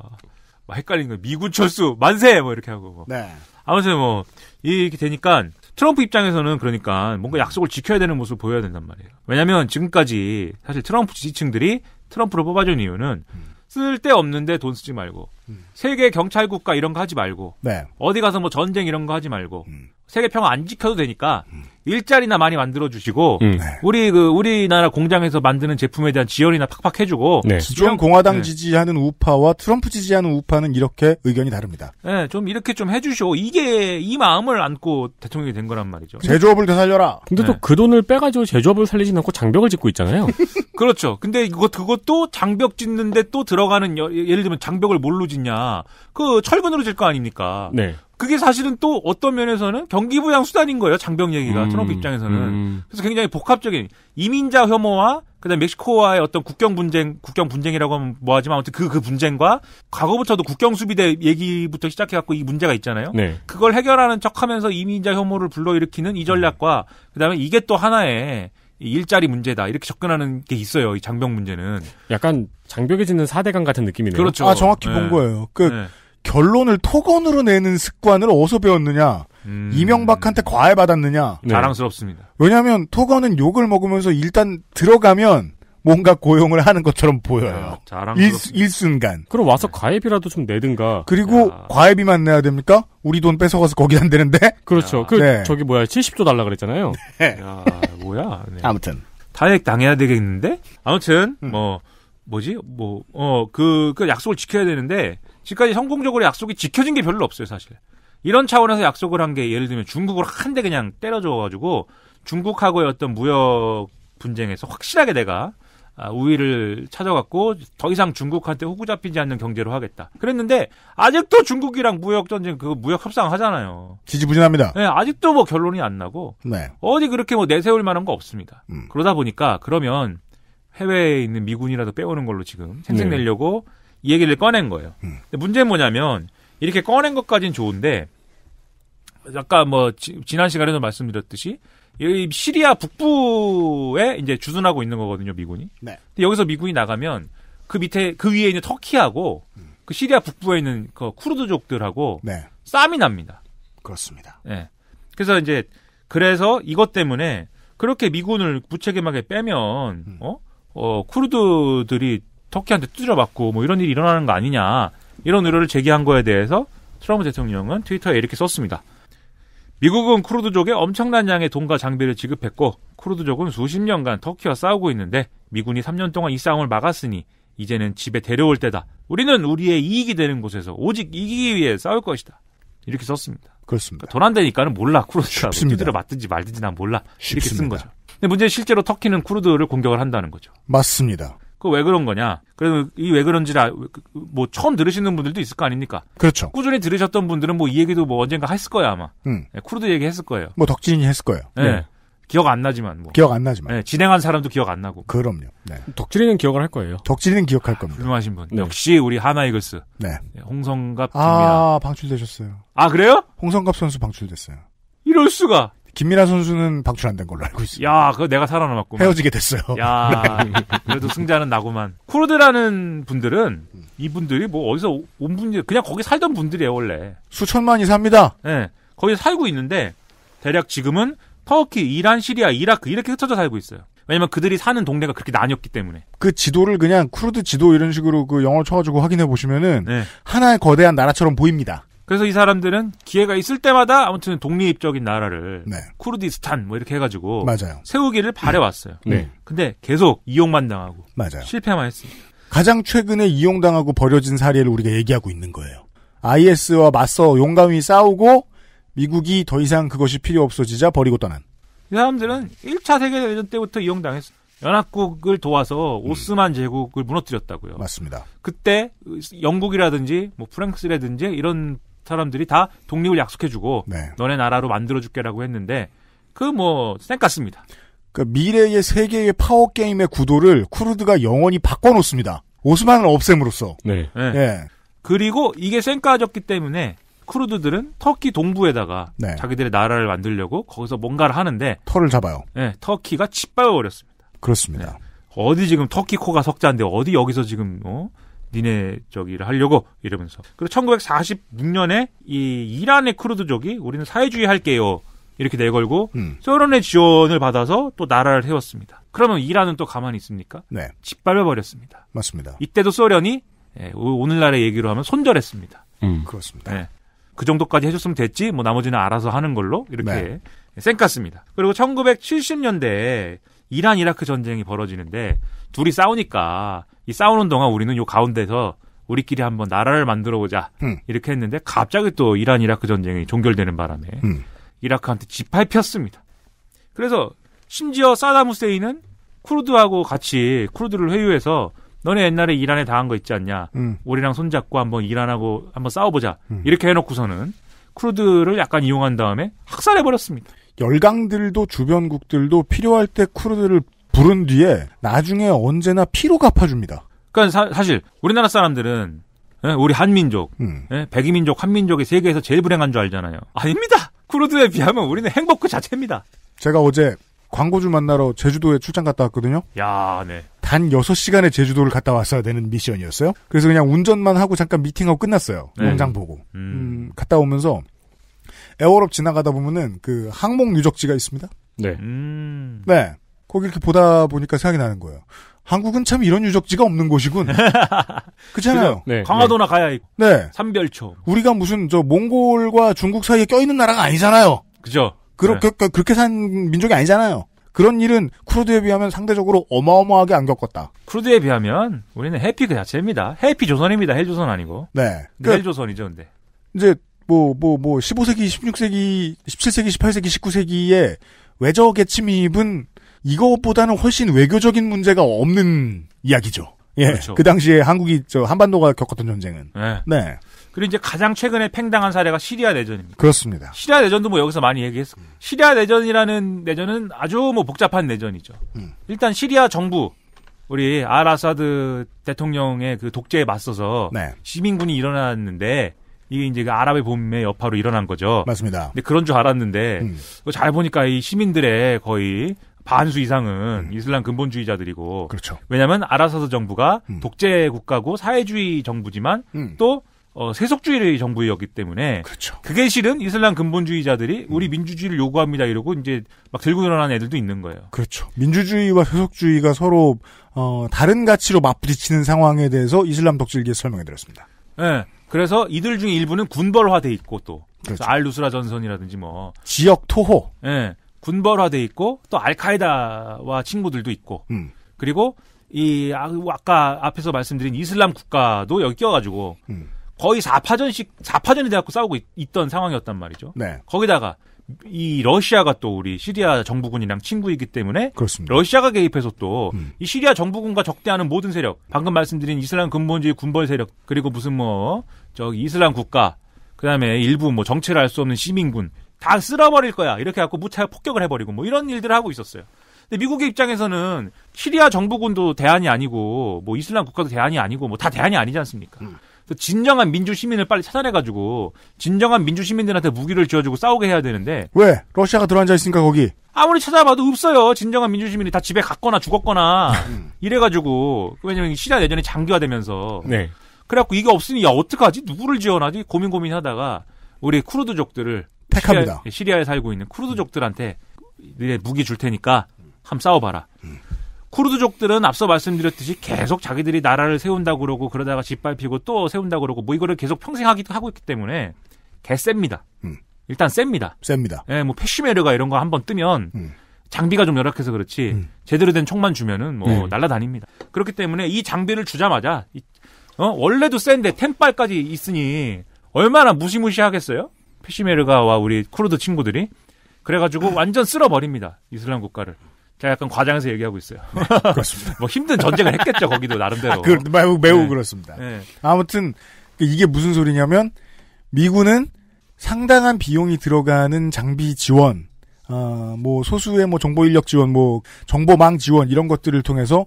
막 헷갈리는 거예요. 미군 철수 만세 뭐 이렇게 하고. 뭐. 네. 아무튼 뭐 이렇게 되니까 트럼프 입장에서는 그러니까 뭔가 약속을 지켜야 되는 모습을 보여야 된단 말이에요. 왜냐하면 지금까지 사실 트럼프 지지층들이 트럼프를 뽑아준 이유는 쓸데없는데 돈 쓰지 말고 세계 경찰 국가 이런 거 하지 말고 네. 어디 가서 뭐 전쟁 이런 거 하지 말고 세계 평화 안 지켜도 되니까 일자리나 많이 만들어 주시고 음. 우리 그 우리나라 공장에서 만드는 제품에 대한 지원이나 팍팍 해주고 네. 기존 공화당 네. 지지하는 우파와 트럼프 지지하는 우파는 이렇게 의견이 다릅니다. 네, 좀 이렇게 좀 해주시오. 이게 이 마음을 안고 대통령이 된 거란 말이죠. 제조업을 되살려라. 근데 네. 또그 돈을 빼가지고 제조업을 살리진 않고 장벽을 짓고 있잖아요. 그렇죠. 근데 이거 그것도 장벽 짓는데 또 들어가는 여- 예를 들면 장벽을 뭘로 짓냐? 그 철근으로 질 거 아닙니까? 네. 그게 사실은 또 어떤 면에서는 경기부양 수단인 거예요. 장벽 얘기가 음, 트럼프 입장에서는. 음. 그래서 굉장히 복합적인 이민자 혐오와 그다음 멕시코와의 어떤 국경 분쟁, 국경 분쟁이라고 하면 뭐하지만 아무튼 그그 분쟁과 과거부터도 국경 수비대 얘기부터 시작해 갖고 이 문제가 있잖아요. 네. 그걸 해결하는 척하면서 이민자 혐오를 불러일으키는 이 전략과 그다음에 이게 또 하나의 이 일자리 문제다 이렇게 접근하는 게 있어요. 이 장벽 문제는. 약간 장벽에 짓는 사대강 같은 느낌이네요. 그렇죠. 아 정확히 네. 본 거예요. 그 네. 결론을 토건으로 내는 습관을 어디서 배웠느냐? 음. 이명박한테 과외 받았느냐? 네. 자랑스럽습니다. 왜냐하면 토건은 욕을 먹으면서 일단 들어가면 뭔가 고용을 하는 것처럼 보여요. 일, 자랑스럽습니다. 일순간. 그럼 와서 과외비라도 좀 내든가. 그리고 과외비만 내야 됩니까? 우리 돈 뺏어가서 거기 안 되는데? 그렇죠. 야. 그 네. 저기 뭐야 70조 달라 그랬잖아요. 야, 뭐야? 네. 아무튼. 타액 당해야 되겠는데? 아무튼 뭐 뭐지? 뭐 어 그 그 약속을 지켜야 되는데 지금까지 성공적으로 약속이 지켜진 게 별로 없어요, 사실. 이런 차원에서 약속을 한 게 예를 들면 중국을 한 대 그냥 때려줘 가지고 중국하고의 어떤 무역 분쟁에서 확실하게 내가 아, 우위를 찾아갔고 더 이상 중국한테 호구 잡히지 않는 경제로 하겠다. 그랬는데 아직도 중국이랑 무역 전쟁 그 무역 협상 하잖아요. 지지부진합니다. 네, 아직도 뭐 결론이 안 나고 네. 어디 그렇게 뭐 내세울 만한 거 없습니다. 음. 그러다 보니까 그러면 해외에 있는 미군이라도 빼오는 걸로 지금 생색 네. 내려고 이 얘기를 꺼낸 거예요. 음. 근데 문제는 뭐냐면 이렇게 꺼낸 것까진 좋은데 아까 뭐 지, 난 시간에도 말씀드렸듯이 이 시리아 북부에 이제 주둔하고 있는 거거든요, 미군이. 네. 근데 여기서 미군이 나가면 그 밑에 그 위에 있는 터키하고 그 시리아 북부에 있는 그 쿠르드족들하고 네. 싸움이 납니다. 그렇습니다. 예. 그래서 이제 그래서 이것 때문에 그렇게 미군을 무책임하게 빼면 어? 어 쿠르드들이 터키한테 두드려 맞고 뭐 이런 일이 일어나는 거 아니냐 이런 의뢰를 제기한 거에 대해서 트럼프 대통령은 트위터에 이렇게 썼습니다. 미국은 쿠르드족에 엄청난 양의 돈과 장비를 지급했고 쿠르드족은 수십 년간 터키와 싸우고 있는데 미군이 3년 동안 이 싸움을 막았으니 이제는 집에 데려올 때다. 우리는 우리의 이익이 되는 곳에서 오직 이기기 위해 싸울 것이다. 이렇게 썼습니다. 그렇습니다. 돈안 되니까는 몰라 쿠르드가 뭐 쉽습니다. 두드려 맞든지 말든지 난 몰라 이렇게 쓴 쉽습니다. 거죠. 근데 문제는 실제로 터키는 쿠르드를 공격을 한다는 거죠. 맞습니다. 그 왜 그런 거냐? 그래서 이 왜 그런지를 아- 뭐 처음 들으시는 분들도 있을 거 아닙니까? 그렇죠. 꾸준히 들으셨던 분들은 뭐 이 얘기도 뭐 언젠가 했을 거야 아마. 음. 네, 쿠르드 얘기 했을 거예요. 뭐 덕진이 했을 거예요. 네. 기억 안 나지만 뭐. 기억 안 나지만. 네, 진행한 사람도 기억 안 나고. 그럼요. 네. 덕질이는 기억을 할 거예요. 덕진이는 기억할 겁니다. 훌륭하신 분. 네. 역시 우리 하나 이글스. 네. 네, 홍성갑 김미나. 아, 방출되셨어요. 아 그래요? 홍성갑 선수 방출됐어요. 이럴 수가. 김민아 선수는 방출 안 된 걸로 알고 있습니다. 야, 그거 내가 살아남았구만. 헤어지게 됐어요. 야, 그래도 승자는 나구만. 쿠르드라는 분들은 이분들이 뭐 어디서 온 분들 그냥 거기 살던 분들이에요 원래. 수천만이 삽니다. 예, 거기 살고 있는데 대략 지금은 터키, 이란, 시리아, 이라크 이렇게 흩어져 살고 있어요. 왜냐면 그들이 사는 동네가 그렇게 나뉘었기 때문에. 그 지도를 그냥 쿠르드 지도 이런 식으로 그 영어를 쳐가지고 확인해 보시면은 네. 하나의 거대한 나라처럼 보입니다. 그래서 이 사람들은 기회가 있을 때마다 아무튼 독립적인 나라를 네. 쿠르디스탄 뭐 이렇게 해가지고 맞아요. 세우기를 바래왔어요. 네. 근데 계속 이용만 당하고 맞아요. 실패만 했습니다. 가장 최근에 이용당하고 버려진 사례를 우리가 얘기하고 있는 거예요. IS와 맞서 용감히 싸우고 미국이 더 이상 그것이 필요 없어지자 버리고 떠난. 이 사람들은 1차 세계대전 때부터 이용당했어. 연합국을 도와서 오스만 제국을 무너뜨렸다고요. 맞습니다. 그때 영국이라든지 뭐 프랑스라든지 이런 사람들이 다 독립을 약속해주고 네. 너네 나라로 만들어줄게라고 했는데 그 뭐 쌩깠습니다. 그 미래의 세계의 파워 게임의 구도를 쿠르드가 영원히 바꿔놓습니다. 오스만을 없앰으로써. 네. 예. 예. 그리고 이게 쌩까졌기 때문에 쿠르드들은 터키 동부에다가 네. 자기들의 나라를 만들려고 거기서 뭔가를 하는데 털을 잡아요. 예, 터키가 짓밟아 버렸습니다. 그렇습니다. 어디 지금 터키 코가 석자인데 어디 여기서 지금 어? 니네 저기를 하려고 이러면서 그리고 1946년에 이 이란의 쿠르드족이 우리는 사회주의 할게요 이렇게 내걸고 음. 소련의 지원을 받아서 또 나라를 세웠습니다. 그러면 이란은 또 가만히 있습니까? 네. 짓밟아 버렸습니다. 맞습니다. 이때도 소련이 예, 오- 오늘날의 얘기로 하면 손절했습니다. 그렇습니다. 예. 그 정도까지 해줬으면 됐지, 뭐 나머지는 알아서 하는 걸로 이렇게 네. 쌩깠습니다. 그리고 1970년대에 이란 이라크 전쟁이 벌어지는데 둘이 싸우니까 이 싸우는 동안 우리는 요 가운데서 우리끼리 한번 나라를 만들어 보자 음. 이렇게 했는데 갑자기 또 이란 이라크 전쟁이 종결되는 바람에 음. 이라크한테 짓밟혔습니다. 그래서 심지어 사담 후세인은 쿠르드하고 같이 쿠르드를 회유해서 너네 옛날에 이란에 당한 거 있지 않냐? 음. 우리랑 손잡고 한번 이란하고 한번 싸워보자. 이렇게 해놓고서는 쿠르드를 약간 이용한 다음에 학살해 버렸습니다. 열강들도 주변국들도 필요할 때 쿠르드를 부른 뒤에 나중에 언제나 피로 갚아줍니다. 그러니까 사, 실 우리나라 사람들은 예, 우리 한민족, 음. 예, 백이민족, 한민족이 세계에서 제일 불행한 줄 알잖아요. 아닙니다. 쿠르드에 비하면 우리는 행복 그 자체입니다. 제가 어제 광고주 만나러 제주도에 출장 갔다 왔거든요. 야, 네. 단 6시간의 제주도를 갔다 왔어야 되는 미션이었어요. 그래서 그냥 운전만 하고 잠깐 미팅하고 끝났어요. 네. 농장 보고. 음, 갔다 오면서 에어럽 지나가다 보면은 그 항목 유적지가 있습니다. 네. 음. 네. 거기 이렇게 보다 보니까 생각이 나는 거예요. 한국은 참 이런 유적지가 없는 곳이군. 그렇잖아요. 그죠? 강화도나 가야 있고. 네. 삼별초. 우리가 무슨 저 몽골과 중국 사이에 껴있는 나라가 아니잖아요. 그죠? 그렇게 그렇게 산 민족이 아니잖아요. 그런 일은 쿠르드에 비하면 상대적으로 어마어마하게 안 겪었다. 쿠르드에 비하면 우리는 해피 그 자체입니다. 해피 조선입니다. 헬조선 아니고. 네. 그 헬조선이죠, 근데. 이제 뭐 뭐 뭐 15세기, 16세기, 17세기, 18세기, 19세기에 외적의 침입은 이거보다는 훨씬 외교적인 문제가 없는 이야기죠. 예. 그렇죠. 그 당시에 한국이 저 한반도가 겪었던 전쟁은 네. 네. 그리고 이제 가장 최근에 팽당한 사례가 시리아 내전입니다. 그렇습니다. 시리아 내전도 뭐 여기서 많이 얘기했어. 시리아 내전이라는 내전은 아주 뭐 복잡한 내전이죠. 음. 일단 시리아 정부 우리 아라사드 대통령의 그 독재에 맞서서 네. 시민군이 일어났는데 이게 이제 그 아랍의 봄의 여파로 일어난 거죠. 맞습니다. 근데 그런 줄 알았는데 음. 잘 보니까 이 시민들의 거의 반수 이상은 이슬람 근본주의자들이고 음. 그렇죠. 왜냐하면 아라사드 정부가 독재 국가고 사회주의 정부지만 음. 또 어, 세속주의 정부였기 때문에 그렇죠. 그게 싫은 이슬람 근본주의자들이 우리 민주주의를 요구합니다 이러고 이제 막 들고 일어나는 애들도 있는 거예요. 그렇죠. 민주주의와 세속주의가 서로 어, 다른 가치로 맞부딪히는 상황에 대해서 이슬람 덕질기에 설명해 드렸습니다. 예. 그래서 이들 중 일부는 군벌화돼 있고 또 그렇죠. 알루스라 전선이라든지 뭐 지역 토호. 예. 군벌화돼 있고 또 알카에다와 친구들도 있고 음. 그리고 이 아- 아까 앞에서 말씀드린 이슬람 국가도 여기 껴가지고 음. 거의 4파전씩 4파전이 돼갖고 싸우고 있, 던 상황이었단 말이죠. 네. 거기다가 이 러시아가 또 우리 시리아 정부군이랑 친구이기 때문에 그렇습니다. 러시아가 개입해서 또 음. 이 시리아 정부군과 적대하는 모든 세력, 방금 말씀드린 이슬람 근본주의 군벌 세력, 그리고 무슨 뭐 저기 이슬람 국가, 그다음에 일부 뭐 정체를 알 수 없는 시민군 다 쓸어버릴 거야 이렇게 갖고 무차 폭격을 해버리고 뭐 이런 일들을 하고 있었어요. 근데 미국의 입장에서는 시리아 정부군도 대안이 아니고 뭐 이슬람 국가도 대안이 아니고 뭐 다 대안이 아니지 않습니까? 그래서 진정한 민주 시민을 빨리 찾아내가지고 진정한 민주 시민들한테 무기를 쥐어주고 싸우게 해야 되는데 왜? 러시아가 들어앉아 있으니까 거기. 아무리 찾아봐도 없어요. 진정한 민주 시민이 다 집에 갔거나 죽었거나 이래가지고 왜냐면 시리아 내전이 장기화되면서 네. 그래갖고 이게 없으니 야 어떡하지? 누구를 지원하지? 고민 고민하다가 우리 쿠르드족들을 택합니다. 시리아, 시리아에 살고 있는 쿠르드족들한테 네 무기 줄 테니까 함 싸워봐라. 쿠르드족들은 앞서 말씀드렸듯이 계속 자기들이 나라를 세운다고 그러고 그러다가 짓밟히고 또 세운다고 그러고 뭐 이거를 계속 평생 하기도 하고 있기 때문에 개셉니다. 일단 셉니다. 셉니다. 예, 뭐 패시메르가 이런 거 한번 뜨면 음. 장비가 좀 열악해서 그렇지 제대로 된 총만 주면은 뭐 네. 날라다닙니다. 그렇기 때문에 이 장비를 주자마자 이- 어 원래도 센데 템빨까지 있으니 얼마나 무시무시하겠어요? 패시메르가와 우리 쿠르드 친구들이 그래가지고 완전 쓸어버립니다 이슬람 국가를. 제가 약간 과장해서 얘기하고 있어요. 그렇습니다. 뭐 힘든 전쟁을 했겠죠 거기도 나름대로. 아, 그, 매우, 매우 네. 그렇습니다. 네. 아무튼, 그 이게 무슨 소리냐면, 미군은 상당한 비용이 들어가는 장비 지원, 어, 뭐, 소수의 뭐 정보 인력 지원, 뭐, 정보망 지원, 이런 것들을 통해서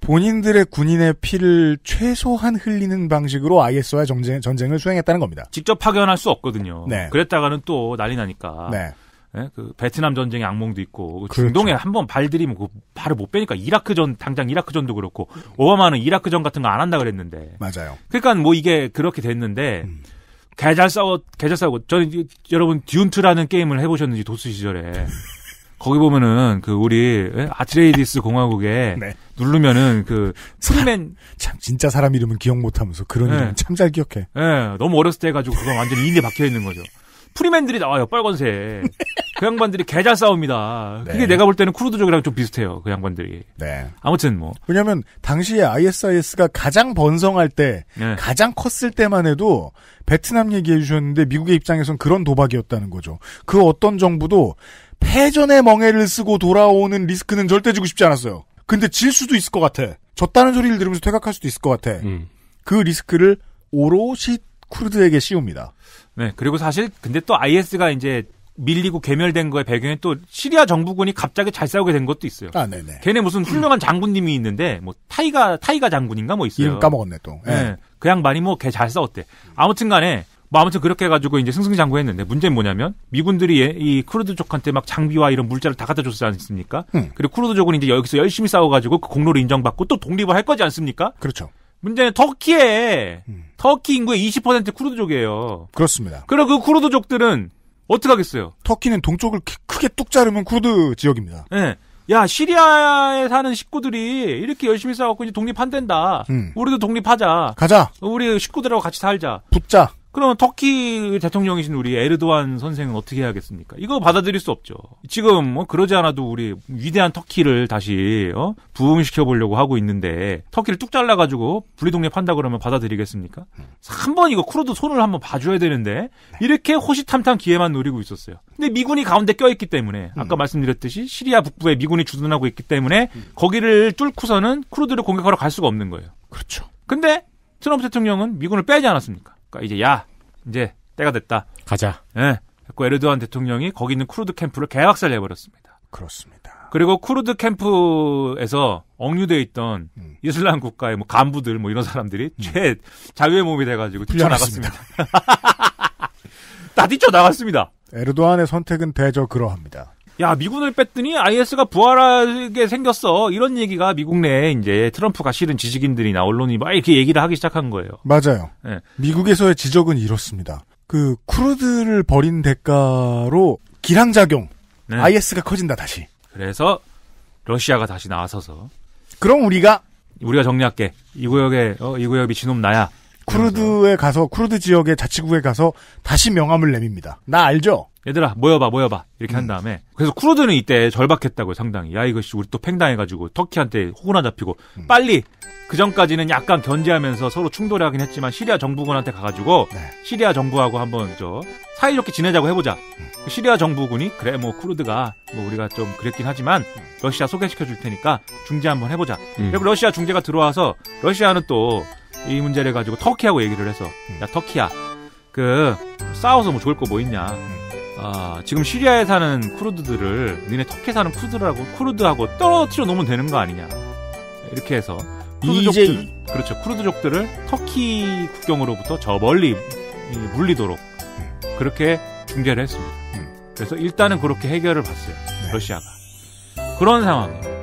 본인들의 군인의 피를 최소한 흘리는 방식으로 IS와 전쟁, 전쟁을 수행했다는 겁니다. 직접 파견할 수 없거든요. 네. 그랬다가는 또 난리 나니까. 네. 예? 그 베트남 전쟁의 악몽도 있고 그 그렇죠. 중동에 한 번 발들이면 그 발을 못 빼니까 이라크 전 당장 이라크 전도 그렇고 오바마는 이라크 전 같은 거 안 한다 그랬는데 맞아요. 그러니까 뭐 이게 그렇게 됐는데 음. 개잘 싸워 개잘 싸우고 저는 이- 여러분 Dune Two라는 게임을 해보셨는지 도스 시절에 거기 보면은 그 우리 예? 아트레이디스 공화국에 네. 누르면은 그 프리맨 참 진짜 사람 이름은 기억 못하면서 그런 네. 이름 참 잘 기억해. 예, 너무 어렸을 때 해가지고 그거 완전 히 인에 박혀 있는 거죠. 프리맨들이 나와요, 빨간색. 그 양반들이 개잘 싸웁니다. 그게 네. 내가 볼 때는 쿠르드족이랑 좀 비슷해요, 그 양반들이. 네. 아무튼 뭐. 왜냐하면 당시에 ISIS가 가장 번성할 때, 네. 가장 컸을 때만 해도 베트남 얘기해 주셨는데 미국의 입장에선 그런 도박이었다는 거죠. 그 어떤 정부도 패전의 멍해를 쓰고 돌아오는 리스크는 절대 지고 싶지 않았어요. 근데 질 수도 있을 것 같아. 졌다는 소리를 들으면서 퇴각할 수도 있을 것 같아. 음. 그 리스크를 오롯이 쿠르드에게 씌웁니다. 네, 그리고 사실, 근데 또 IS가 이제 밀리고 괴멸된 거에 배경에 또 시리아 정부군이 갑자기 잘 싸우게 된 것도 있어요. 아, 네네. 걔네 무슨 훌륭한 장군님이 있는데, 뭐, 타이가, 타이가 장군인가 뭐 있어요. 이름 까먹었네 또. 예. 네. 그 양반이 뭐 걔 잘 싸웠대. 아무튼 간에 뭐 아무튼 그렇게 해가지고 이제 승승장구했는데 문제는 뭐냐면 미군들이 얘- 이 쿠르드족한테 막 장비와 이런 물자를 다 갖다 줬지 않습니까? 음. 그리고 쿠르드족은 이제 여기서 열심히 싸워가지고 그 공로를 인정받고 또 독립을 할 거지 않습니까? 그렇죠. 문제는 터키에 음. 터키 인구의 20% 쿠르드족이에요. 그렇습니다. 그럼 그 쿠르드족들은 어떻게 하겠어요? 터키는 동쪽을 크- 크게 뚝 자르면 쿠르드 지역입니다. 예. 야 시리아에 사는 식구들이 이렇게 열심히 싸워갖고 이제 독립한댄다. 음. 우리도 독립하자. 가자. 우리 식구들하고 같이 살자. 붙자. 그러면 터키 대통령이신 우리 에르도안 선생은 어떻게 해야겠습니까? 이거 받아들일 수 없죠. 지금 뭐 그러지 않아도 우리 위대한 터키를 다시 어? 부흥시켜 보려고 하고 있는데 터키를 뚝 잘라 가지고 분리독립 한다 그러면 받아들이겠습니까? 한번 이거 쿠르드 손을 한번 봐줘야 되는데 이렇게 호시탐탐 기회만 노리고 있었어요. 근데 미군이 가운데 껴있기 때문에 아까 말씀드렸듯이 시리아 북부에 미군이 주둔하고 있기 때문에 거기를 뚫고서는 쿠르드를 공격하러 갈 수가 없는 거예요. 그렇죠. 근데 트럼프 대통령은 미군을 빼지 않았습니까? 그러니까 이제 야 이제 때가 됐다. 가자. 예. 그래서 에르도안 대통령이 거기 있는 쿠르드 캠프를 개박살 내버렸습니다. 그렇습니다. 그리고 쿠르드 캠프에서 억류돼 있던 음. 이슬람 국가의 뭐 간부들 뭐 이런 사람들이 최 자유의 몸이 돼가지고 뛰쳐나갔습니다. 다 뛰쳐나갔습니다. 에르도안의 선택은 대저 그러합니다. 야 미군을 뺐더니 IS가 부활하게 생겼어 이런 얘기가 미국 내에 이제 트럼프가 싫은 지식인들이나 언론이 막 이렇게 얘기를 하기 시작한 거예요. 맞아요. 예. 미국에서의 지적은 이렇습니다. 그 쿠르드를 버린 대가로 기량작용 네. IS가 커진다 다시. 그래서 러시아가 다시 나서서 그럼 우리가 우리가 정리할게. 이 구역에 어, 이 구역 미친놈 나야. 쿠르드에 가서 쿠르드 지역의 자치구에 가서 다시 명함을 내밉니다. 나 알죠? 얘들아 모여봐 모여봐. 이렇게 한 다음에. 그래서 쿠르드는 이때 절박했다고요 상당히. 야 이거 씨 우리 또 팽당해가지고 터키한테 호구나 잡히고. 빨리! 그 전까지는 약간 견제하면서 서로 충돌 하긴 했지만 시리아 정부군한테 가가지고 시리아 정부하고 한번 저 사이좋게 지내자고 해보자. 그 시리아 정부군이 그래 뭐 쿠르드가 뭐 우리가 좀 그랬긴 하지만 러시아 소개시켜 줄 테니까 중재 한번 해보자. 음. 그리고 러시아 중재가 들어와서 러시아는 또 이 문제를 가지고 터키하고 얘기를 해서 야 터키야 그 싸워서 뭐 좋을 거 뭐 있냐 아, 지금 시리아에 사는 쿠르드들을 니네 터키에 사는 쿠르드라고 쿠르드하고 떨어뜨려 놓으면 되는 거 아니냐 이렇게 해서 쿠르드족들 이제 그렇죠 쿠르드족들을 터키 국경으로부터 저 멀리 이 물리도록 그렇게 중재를 했습니다. 그래서 일단은 그렇게 해결을 봤어요 러시아가 그런 상황이에요.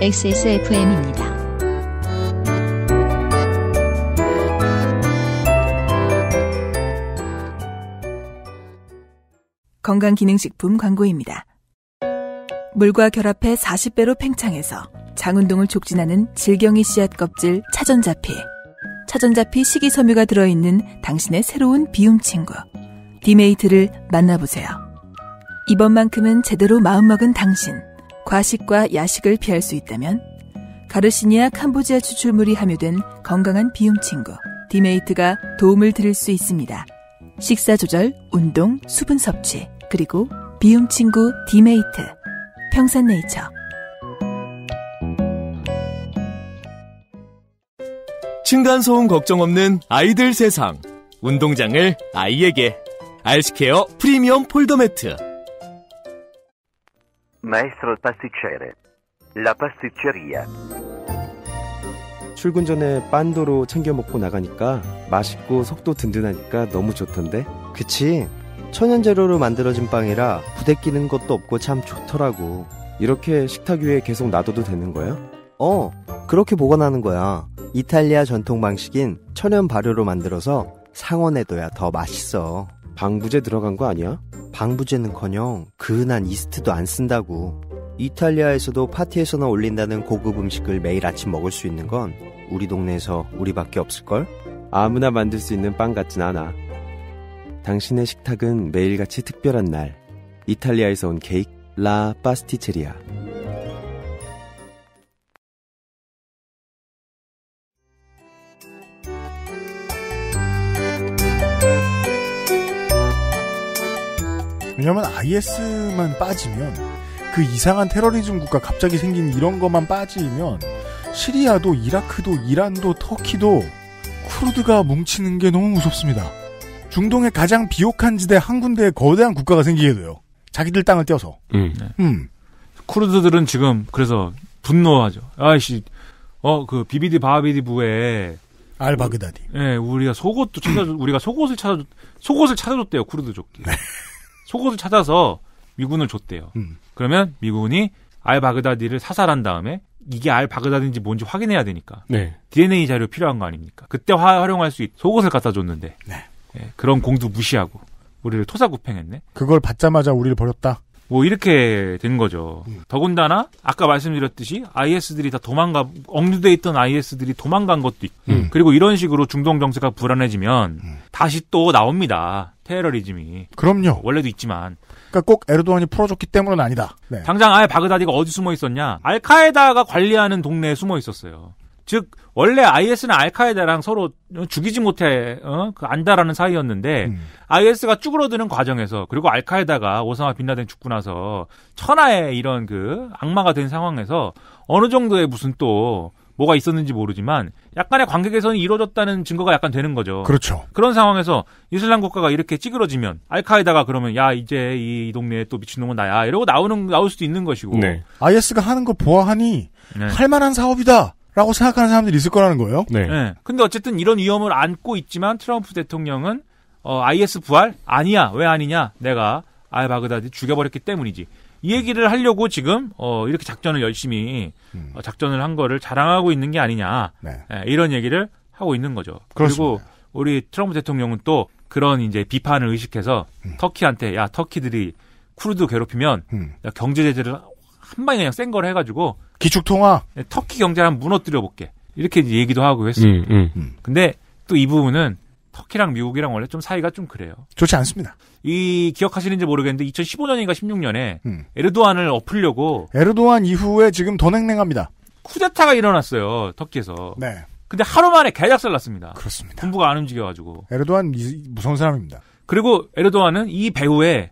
XSFM입니다. 건강기능식품 광고입니다. 물과 결합해 40배로 팽창해서 장운동을 촉진하는 질경이 씨앗 껍질 차전자피. 차전자피 식이섬유가 들어있는 당신의 새로운 비움 친구. 디메이트를 만나보세요. 이번만큼은 제대로 마음먹은 당신. 과식과 야식을 피할 수 있다면 가르시니아 캄보지아 추출물이 함유된 건강한 비움 친구. 디메이트가 도움을 드릴 수 있습니다. 식사 조절, 운동, 수분 섭취, 그리고 비움 친구 디메이트. 평산네이처. 층간소음 걱정 없는 아이들 세상. 운동장을 아이에게. 알스케어 프리미엄 폴더 매트. Il pasticcere. La pasticceria. 출근 전에 빤도로 챙겨 먹고 나가니까 맛있고 속도 든든하니까 너무 좋던데. 그치. 천연 재료로 만들어진 빵이라 부대 끼는 것도 없고 참 좋더라고. 이렇게 식탁 위에 계속 놔둬도 되는 거야? 어, 그렇게 보관하는 거야. 이탈리아 전통 방식인 천연 발효로 만들어서 상온에둬야 더 맛있어. 방부제 들어간 거 아니야? 방부제는커녕 그은한 이스트도 안 쓴다고. 이탈리아에서도 파티에서나 올린다는 고급 음식을 매일 아침 먹을 수 있는 건 우리 동네에서 우리밖에 없을걸? 아무나 만들 수 있는 빵 같진 않아. 당신의 식탁은 매일같이 특별한 날. 이탈리아에서 온 케이크 라 파스티체리아. 왜냐면 IS만 빠지면 그 이상한 테러리즘 국가 갑자기 생긴 이런 것만 빠지면 시리아도 이라크도 이란도 터키도 쿠르드가 뭉치는 게 너무 무섭습니다. 중동의 가장 비옥한 지대 한 군데에 거대한 국가가 생기게 돼요. 자기들 땅을 떼어서. 음. 음. 쿠르드들은 지금 그래서 분노하죠. 아이씨, 어 그 비비디 바비디 부에 알바그다디. 예, 우리가 속옷도 찾아 우리가 속옷을 찾아 속옷을 찾아줬대요 쿠르드족이. 속옷을 찾아서 미군을 줬대요. 음. 그러면 미군이 알바그다디를 사살한 다음에 이게 알바그다디인지 뭔지 확인해야 되니까 네. DNA 자료 필요한 거 아닙니까? 그때 화- 활용할 수 있 속옷을 갖다 줬는데 예, 그런 공도 무시하고 우리를 토사구팽했네. 그걸 받자마자 우리를 버렸다. 뭐 이렇게 된 거죠. 더군다나 아까 말씀드렸듯이 IS들이 다 도망가 억류돼 있던 IS들이 도망간 것도 있고 음. 그리고 이런 식으로 중동 정세가 불안해지면 다시 또 나옵니다. 테러리즘이. 그럼요. 원래도 있지만 그러니까 꼭 에르도안이 풀어줬기 때문은 아니다. 네. 당장 알 바그다디가 어디 숨어 있었냐? 알카에다가 관리하는 동네에 숨어 있었어요. 즉 원래 IS는 알카에다랑 서로 죽이지 못해 어? 그 안다라는 사이였는데 음. IS가 쭈그러드는 과정에서 그리고 알카에다가 오사마 빈라덴 죽고 나서 천하의 이런 그 악마가 된 상황에서 어느 정도의 무슨 또 뭐가 있었는지 모르지만 약간의 관계 개선이 이루어졌다는 증거가 약간 되는 거죠. 그렇죠. 그런 상황에서 이슬람 국가가 이렇게 찌그러지면 알카에다가 그러면 야 이제 이 동네에 또 미친놈은 나야 이러고 나오는 나올 수도 있는 것이고 네. IS가 하는 거 보아하니 네. 할 만한 사업이다. 라고 생각하는 사람들이 있을 거라는 거예요. 네. 근데 어쨌든 이런 위험을 안고 있지만 트럼프 대통령은 어, IS 부활 아니야. 왜 아니냐? 내가 알 바그다디 죽여버렸기 때문이지. 이 얘기를 하려고 지금 어, 이렇게 작전을 열심히 어, 작전을 한 거를 자랑하고 있는 게 아니냐. 네. 예, 이런 얘기를 하고 있는 거죠. 그렇습니다. 리고 우리 트럼프 대통령은 또 그런 이제 비판을 의식해서 터키한테 야 터키들이 쿠르드 괴롭히면 음. 야, 경제 제재를 한 방에 그냥 센 걸 해가지고 기축통화. 네, 터키 경제를 한번 무너뜨려 볼게. 이렇게 얘기도 하고 했어요. 음, 음. 근데 또 이 부분은 터키랑 미국이랑 원래 좀 사이가 좀 그래요. 좋지 않습니다. 이 기억하시는지 모르겠는데 2015년인가 16년에 음. 에르도안을 엎으려고 에르도안 이후에 지금 더 냉랭합니다. 쿠데타가 일어났어요. 터키에서. 네. 근데 하루 만에 개작살 났습니다. 그렇습니다. 군부가 안 움직여가지고. 에르도안 이- 무서운 사람입니다. 그리고 에르도안은 이 배후에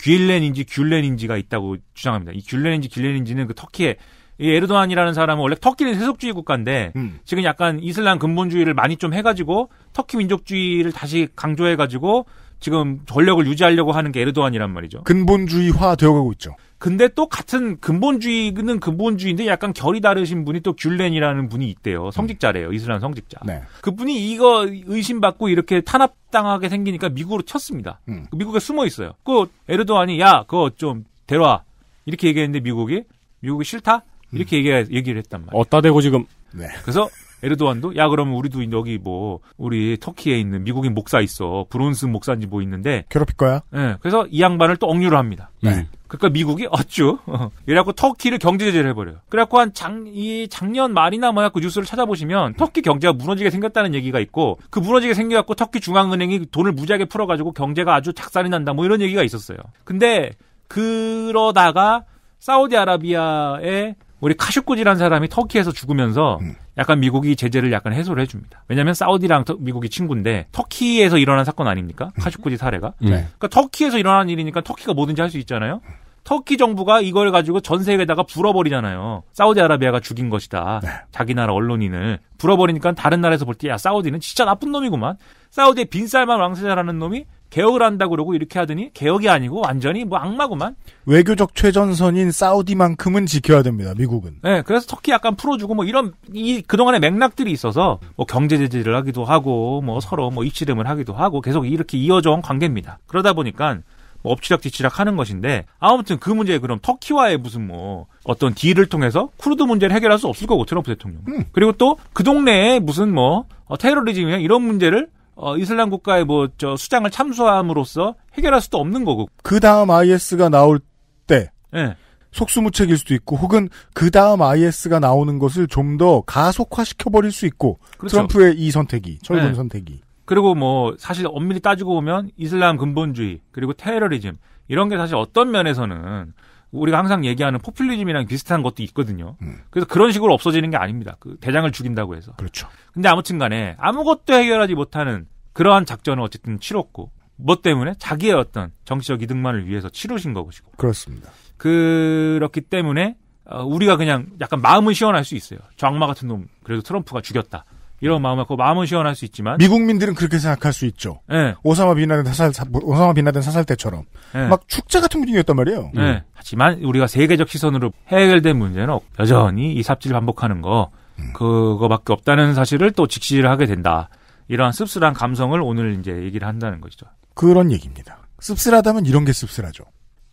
귀일렌인지 귤렌인지가 있다고 주장합니다. 이 귤렌인지 길렌인지는 그 터키에 이 에르도안이라는 사람은 원래 터키는 세속주의 국가인데 음. 지금 약간 이슬람 근본주의를 많이 좀 해가지고 터키 민족주의를 다시 강조해가지고 지금 권력을 유지하려고 하는 게 에르도안이란 말이죠. 근본주의화 되어가고 있죠. 근데 또 같은 근본주의는 근본주의인데 약간 결이 다르신 분이 또 귤렌이라는 분이 있대요. 성직자래요. 이슬람 성직자. 네. 그분이 이거 의심받고 이렇게 탄압당하게 생기니까 미국으로 튀었습니다. 음. 미국에 숨어 있어요. 그 에르도안이 야 그거 좀 데려와 이렇게 얘기했는데 미국이 미국이 싫다 이렇게 얘기 얘기를 했단 말이에요. 어따 대고 지금 네. 그래서 에르도안도 야 그러면 우리도 여기 뭐 우리 터키에 있는 미국인 목사 있어 브론스 목사인지 뭐 있는데 괴롭힐 거야. 예, 그래서 이 양반을 또 억류를 합니다. 네. 그러니까 미국이 어쭈 이래갖고 터키를 경제 제재를 해버려요. 그래갖고 한 장 이 작년 말이나 뭐 해갖고 뉴스를 찾아보시면 터키 경제가 무너지게 생겼다는 얘기가 있고 그 무너지게 생겨갖고 터키 중앙은행이 돈을 무지하게 풀어가지고 경제가 아주 작살이 난다 뭐 이런 얘기가 있었어요. 근데 그러다가 사우디아라비아의 우리 카슈쿠지라는 사람이 터키에서 죽으면서 약간 미국이 제재를 약간 해소를 해줍니다. 왜냐하면 사우디랑 터- 미국이 친구인데 터키에서 일어난 사건 아닙니까? 카슈쿠지 사례가. 네. 그러니까 터키에서 일어난 일이니까 터키가 뭐든지 할 수 있잖아요. 터키 정부가 이걸 가지고 전 세계에다가 불어버리잖아요. 사우디아라비아가 죽인 것이다. 자기 나라 언론인을 불어버리니까 다른 나라에서 볼 때 야 사우디는 진짜 나쁜 놈이구만. 사우디의 빈살만 왕세자라는 놈이 개혁을 한다고 그러고 이렇게 하더니 개혁이 아니고 완전히 뭐 악마구만. 외교적 최전선인 사우디만큼은 지켜야 됩니다. 미국은. 네, 그래서 터키 약간 풀어주고 뭐 이런 이 그동안의 맥락들이 있어서 뭐 경제 제재를 하기도 하고 뭐 서로 뭐 입씨름을 하기도 하고 계속 이렇게 이어져 온 관계입니다. 그러다 보니까 뭐 엎치락 뒤치락 하는 것인데 아무튼 그 문제 그럼 터키와의 무슨 뭐 어떤 딜을 통해서 쿠르드 문제를 해결할 수 없을 거고 트럼프 대통령. 음. 그리고 또 그 동네에 무슨 뭐 어, 테러리즘이나 이런 문제를 어, 이슬람 국가의 뭐 저 수장을 참수함으로써 해결할 수도 없는 거고. 그 다음 IS가 나올 때 예. 속수무책일 수도 있고 혹은 그 다음 IS가 나오는 것을 좀 더 가속화시켜 버릴 수 있고 그렇죠. 트럼프의 이 선택이 철분 네. 선택이 그리고 뭐 사실 엄밀히 따지고 보면 이슬람 근본주의 그리고 테러리즘 이런 게 사실 어떤 면에서는 우리가 항상 얘기하는 포퓰리즘이랑 비슷한 것도 있거든요. 그래서 그런 식으로 없어지는 게 아닙니다. 그 대장을 죽인다고 해서. 그렇죠. 근데 아무튼 간에 아무것도 해결하지 못하는 그러한 작전을 어쨌든 치렀고 뭐 때문에 자기의 어떤 정치적 이득만을 위해서 치르신 것이고 그렇습니다. 그렇기 때문에 어, 우리가 그냥 약간 마음은 시원할 수 있어요. 저 악마 같은 놈 그래도 트럼프가 죽였다. 이런 마음을 갖고 마음은 시원할 수 있지만 미국민들은 그렇게 생각할 수 있죠. 네. 오사마 빈라덴 사살 사- 오사마 빈라덴 사살 때처럼 네. 막 축제 같은 분위기였단 말이에요. 네. 하지만 우리가 세계적 시선으로 해결된 문제는 여전히 이 삽질 반복하는 거 그거밖에 없다는 사실을 또 직시를 하게 된다. 이러한 씁쓸한 감성을 오늘 이제 얘기를 한다는 것이죠. 그런 얘기입니다. 씁쓸하다면 이런 게 씁쓸하죠.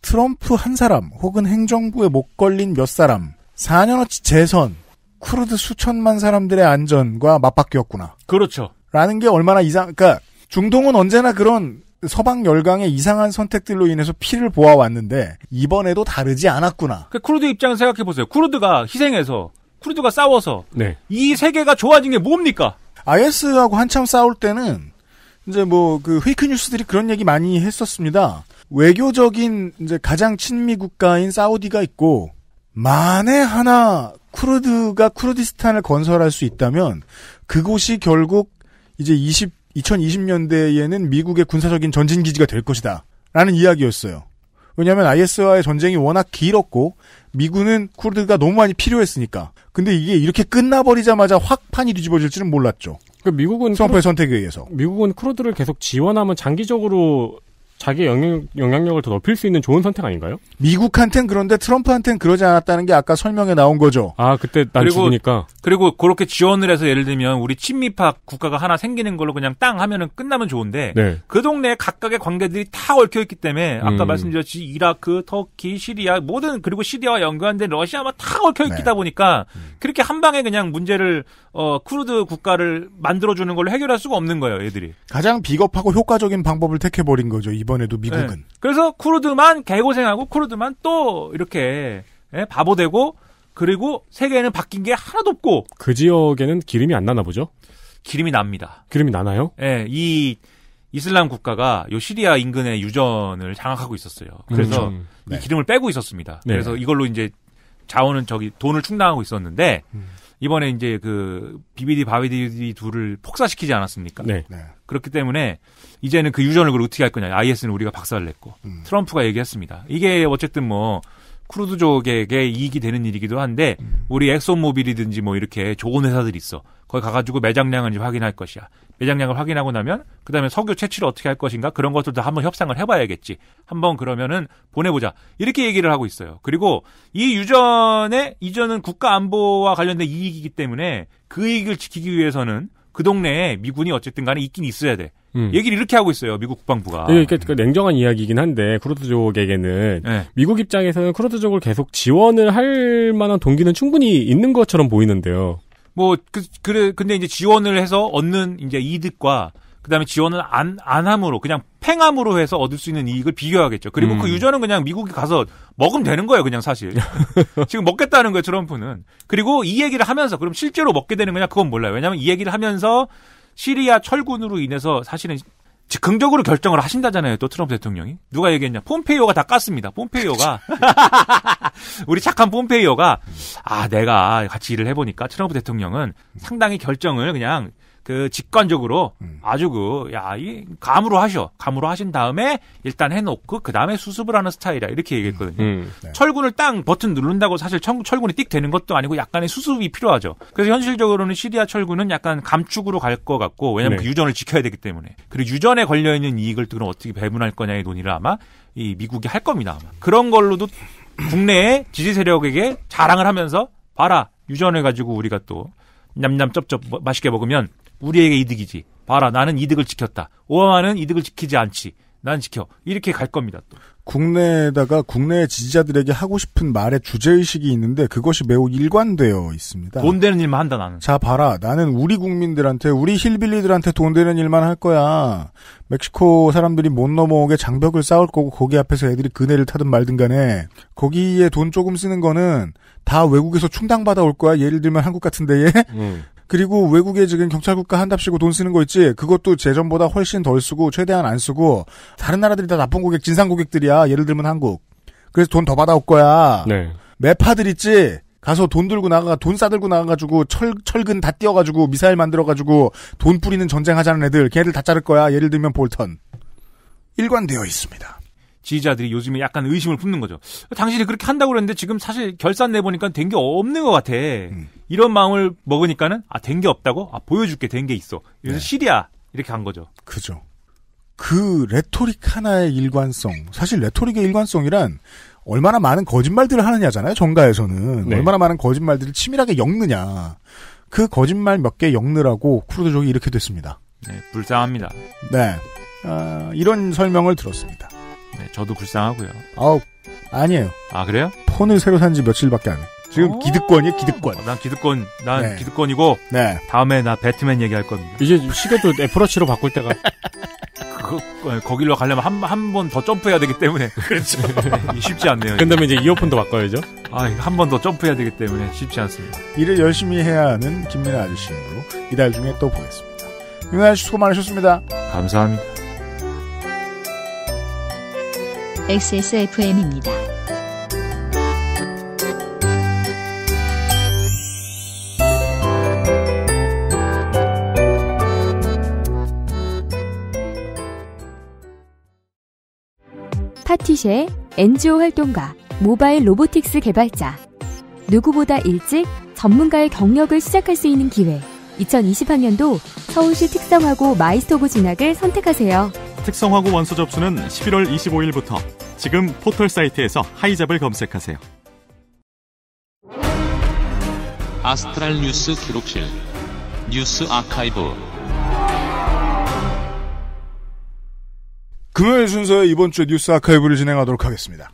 트럼프 한 사람 혹은 행정부에 못 걸린 몇 사람 4년어치 재선 쿠르드 수천만 사람들의 안전과 맞바뀌었구나. 그렇죠. 라는 게 얼마나 이상, 그러니까 중동은 언제나 그런 서방 열강의 이상한 선택들로 인해서 피를 보아왔는데 이번에도 다르지 않았구나. 그 쿠르드 입장을 생각해 보세요. 쿠르드가 희생해서 쿠르드가 싸워서 네. 이 세계가 좋아진 게 뭡니까? IS하고 한참 싸울 때는 이제 뭐 그 페이크 뉴스들이 그런 얘기 많이 했었습니다. 외교적인 이제 가장 친미 국가인 사우디가 있고 만에 하나 쿠르드가 쿠르디스탄을 건설할 수 있다면 그곳이 결국 이제 20 2020년대에는 미국의 군사적인 전진 기지가 될 것이다. 라는 이야기였어요. 왜냐하면 IS와의 전쟁이 워낙 길었고 미군은 쿠르드가 너무 많이 필요했으니까. 근데 이게 이렇게 끝나버리자마자 확 판이 뒤집어질 줄은 몰랐죠. 그 미국은 트럼프의 선택에 의해서. 미국은 쿠르드를 계속 지원하면 장기적으로 자기 영향, 영향력을 더 높일 수 있는 좋은 선택 아닌가요? 미국한텐 그런데 트럼프한텐 그러지 않았다는 게 아까 설명에 나온 거죠. 아 그때 난 그리고- 죽으니까 그리고 그렇게 지원을 해서 예를 들면 우리 친미파 국가가 하나 생기는 걸로 그냥 땅 하면은 끝나면 좋은데 네. 그 동네 각각의 관계들이 다 얽혀 있기 때문에 아까 음. 말씀드렸듯이 이라크, 터키, 시리아 모든 그리고 시리아와 연관된 러시아만 다 얽혀 있다 보니까 그렇게 한 방에 그냥 문제를 어 쿠르드 국가를 만들어 주는 걸로 해결할 수가 없는 거예요, 얘들이. 가장 비겁하고 효과적인 방법을 택해버린 거죠. 이 번에도 미국은. 네. 그래서 쿠르드만 개고생하고 쿠르드만 또 이렇게 예, 바보 되고 그리고 세계에는 바뀐 게 하나도 없고 그 지역에는 기름이 안 나나 보죠? 기름이 납니다. 기름이 나나요? 예, 이 이슬람 국가가 요 시리아 인근의 유전을 장악하고 있었어요. 그래서 음, 이 기름을 빼고 있었습니다. 네. 그래서 이걸로 이제 자원은 저기 돈을 충당하고 있었는데 음. 이번에 이제 그 비비디 바비디 둘을 폭사시키지 않았습니까? 네. 그렇기 때문에 이제는 그 유전을 그걸 어떻게 할 거냐. IS는 우리가 박살을 냈고 음. 트럼프가 얘기했습니다. 이게 어쨌든 뭐 쿠르드족에게 이익이 되는 일이기도 한데 음. 우리 엑소모빌이든지 뭐 이렇게 좋은 회사들이 있어. 거기 가가지고 매장량을 이제 확인할 것이야. 매장량을 확인하고 나면 그다음에 석유 채취를 어떻게 할 것인가 그런 것들도 한번 협상을 해봐야겠지. 한번 그러면은 보내보자. 이렇게 얘기를 하고 있어요. 그리고 이 유전의 이전은 국가 안보와 관련된 이익이기 때문에 그 이익을 지키기 위해서는 그 동네에 미군이 어쨌든 간에 있긴 있어야 돼. 음. 얘기를 이렇게 하고 있어요. 미국 국방부가. 이게 그 냉정한 이야기이긴 한데 쿠르드족에게는 네. 미국 입장에서는 쿠르드족을 계속 지원을 할 만한 동기는 충분히 있는 것처럼 보이는데요. 뭐, 그, 그래, 근데 이제 지원을 해서 얻는 이제 이득과 그 다음에 지원을 안, 안 함으로, 그냥 팽함으로 해서 얻을 수 있는 이익을 비교하겠죠. 그리고 음. 그 유저는 그냥 미국에 가서 먹으면 되는 거예요, 그냥 사실. 지금 먹겠다는 거예요, 트럼프는. 그리고 이 얘기를 하면서, 그럼 실제로 먹게 되는 거냐, 그건 몰라요. 왜냐면 이 얘기를 하면서 시리아 철군으로 인해서 사실은 긍정적으로 결정을 하신다잖아요, 또 트럼프 대통령이. 누가 얘기했냐. 폼페이오가 다 깠습니다. 폼페이오가. 우리 착한 폼페이오가, 아, 내가 같이 일을 해보니까 트럼프 대통령은 상당히 결정을 그냥 그 직관적으로 음. 아주 그, 야, 이 감으로 하셔. 감으로 하신 다음에 일단 해놓고 그 다음에 수습을 하는 스타일이야. 이렇게 얘기했거든요. 음. 네. 철군을 땅 버튼 누른다고 사실 청- 철군이 띡 되는 것도 아니고 약간의 수습이 필요하죠. 그래서 현실적으로는 시리아 철군은 약간 감축으로 갈 것 같고 왜냐하면 네. 그 유전을 지켜야 되기 때문에 그리고 유전에 걸려 있는 이익을 그럼 어떻게 배분할 거냐의 논의를 아마 이 미국이 할 겁니다. 아마. 그런 걸로도 국내의 지지 세력에게 자랑을 하면서 봐라 유전을 가지고 우리가 또 냠냠 쩝쩝 뭐- 맛있게 먹으면 우리에게 이득이지. 봐라 나는 이득을 지켰다. 오바마는 이득을 지키지 않지. 난 지켜. 이렇게 갈 겁니다. 또. 국내에다가 국내 지지자들에게 하고 싶은 말의 주제의식이 있는데 그것이 매우 일관되어 있습니다. 돈 되는 일만 한다 나는. 자, 봐라. 나는 우리 국민들한테, 우리 힐빌리들한테 돈 되는 일만 할 거야. 멕시코 사람들이 못 넘어오게 장벽을 쌓을 거고, 거기 앞에서 애들이 그네를 타든 말든 간에, 거기에 돈 조금 쓰는 거는 다 외국에서 충당받아 올 거야. 예를 들면 한국 같은 데에. 음. 그리고 외국에 지금 경찰 국가 한답시고 돈 쓰는 거 있지? 그것도 재전보다 훨씬 덜 쓰고, 최대한 안 쓰고, 다른 나라들이 다 나쁜 고객, 진상 고객들이야. 예를 들면 한국. 그래서 돈 더 받아올 거야. 네. 매파들 있지? 가서 돈 들고 나가, 돈 싸들고 나가가지고, 철, 철근 다 띄워가지고, 미사일 만들어가지고, 돈 뿌리는 전쟁 하자는 애들, 걔네들 다 자를 거야. 예를 들면 볼턴. 일관되어 있습니다. 지지자들이 요즘에 약간 의심을 품는 거죠. 당신이 그렇게 한다고 그랬는데 지금 사실 결산 내보니까 된 게 없는 것 같아. 이런 마음을 먹으니까는 아, 된 게 없다고? 아, 보여줄게. 된 게 있어. 그래서 시리아. 이렇게 간 거죠. 그죠. 그 레토릭 하나의 일관성. 사실 레토릭의 일관성이란 얼마나 많은 거짓말들을 하느냐잖아요. 정가에서는. 네. 얼마나 많은 거짓말들을 치밀하게 엮느냐. 그 거짓말 몇 개 엮느라고 쿠르드족이 이렇게 됐습니다. 네, 불쌍합니다. 네. 아, 이런 설명을 들었습니다. 네, 저도 불쌍하고요. 아우, 아니에요. 아, 그래요? 폰을 새로 산 지 며칠밖에 안 해. 지금 기득권이에요, 기득권. 어, 난 기득권, 난 네. 기득권이고 네. 다음에 나 배트맨 얘기할 겁니다. 이제 시계도 애플워치로 바꿀 때가 그, 어, 거길로 가려면 한 한 번 더 점프해야 되기 때문에 그렇죠. 쉽지 않네요. 그 다음에 이제 이어폰도 바꿔야죠. 아, 한 번 더 점프해야 되기 때문에 쉽지 않습니다. 일을 열심히 해야 하는 김민아 아저씨로 이달 중에 또 보겠습니다. 민아 아저씨 수고 많으셨습니다. 감사합니다. XSFM입니다. 파티쉐 NGO 활동가, 모바일 robotics 개발자. 누구보다 일찍 전문가의 경력을 시작할 수 있는 기회. 2020학년도 서울시 특성화고 마이스토고 진학을 선택하세요. 특성화고 원서 접수는 11월 25일부터 지금 포털 사이트에서 하이잡을 검색하세요. 아스트랄 뉴스 기록실 뉴스 아카이브 금요일 순서에 이번 주 뉴스 아카이브를 진행하도록 하겠습니다.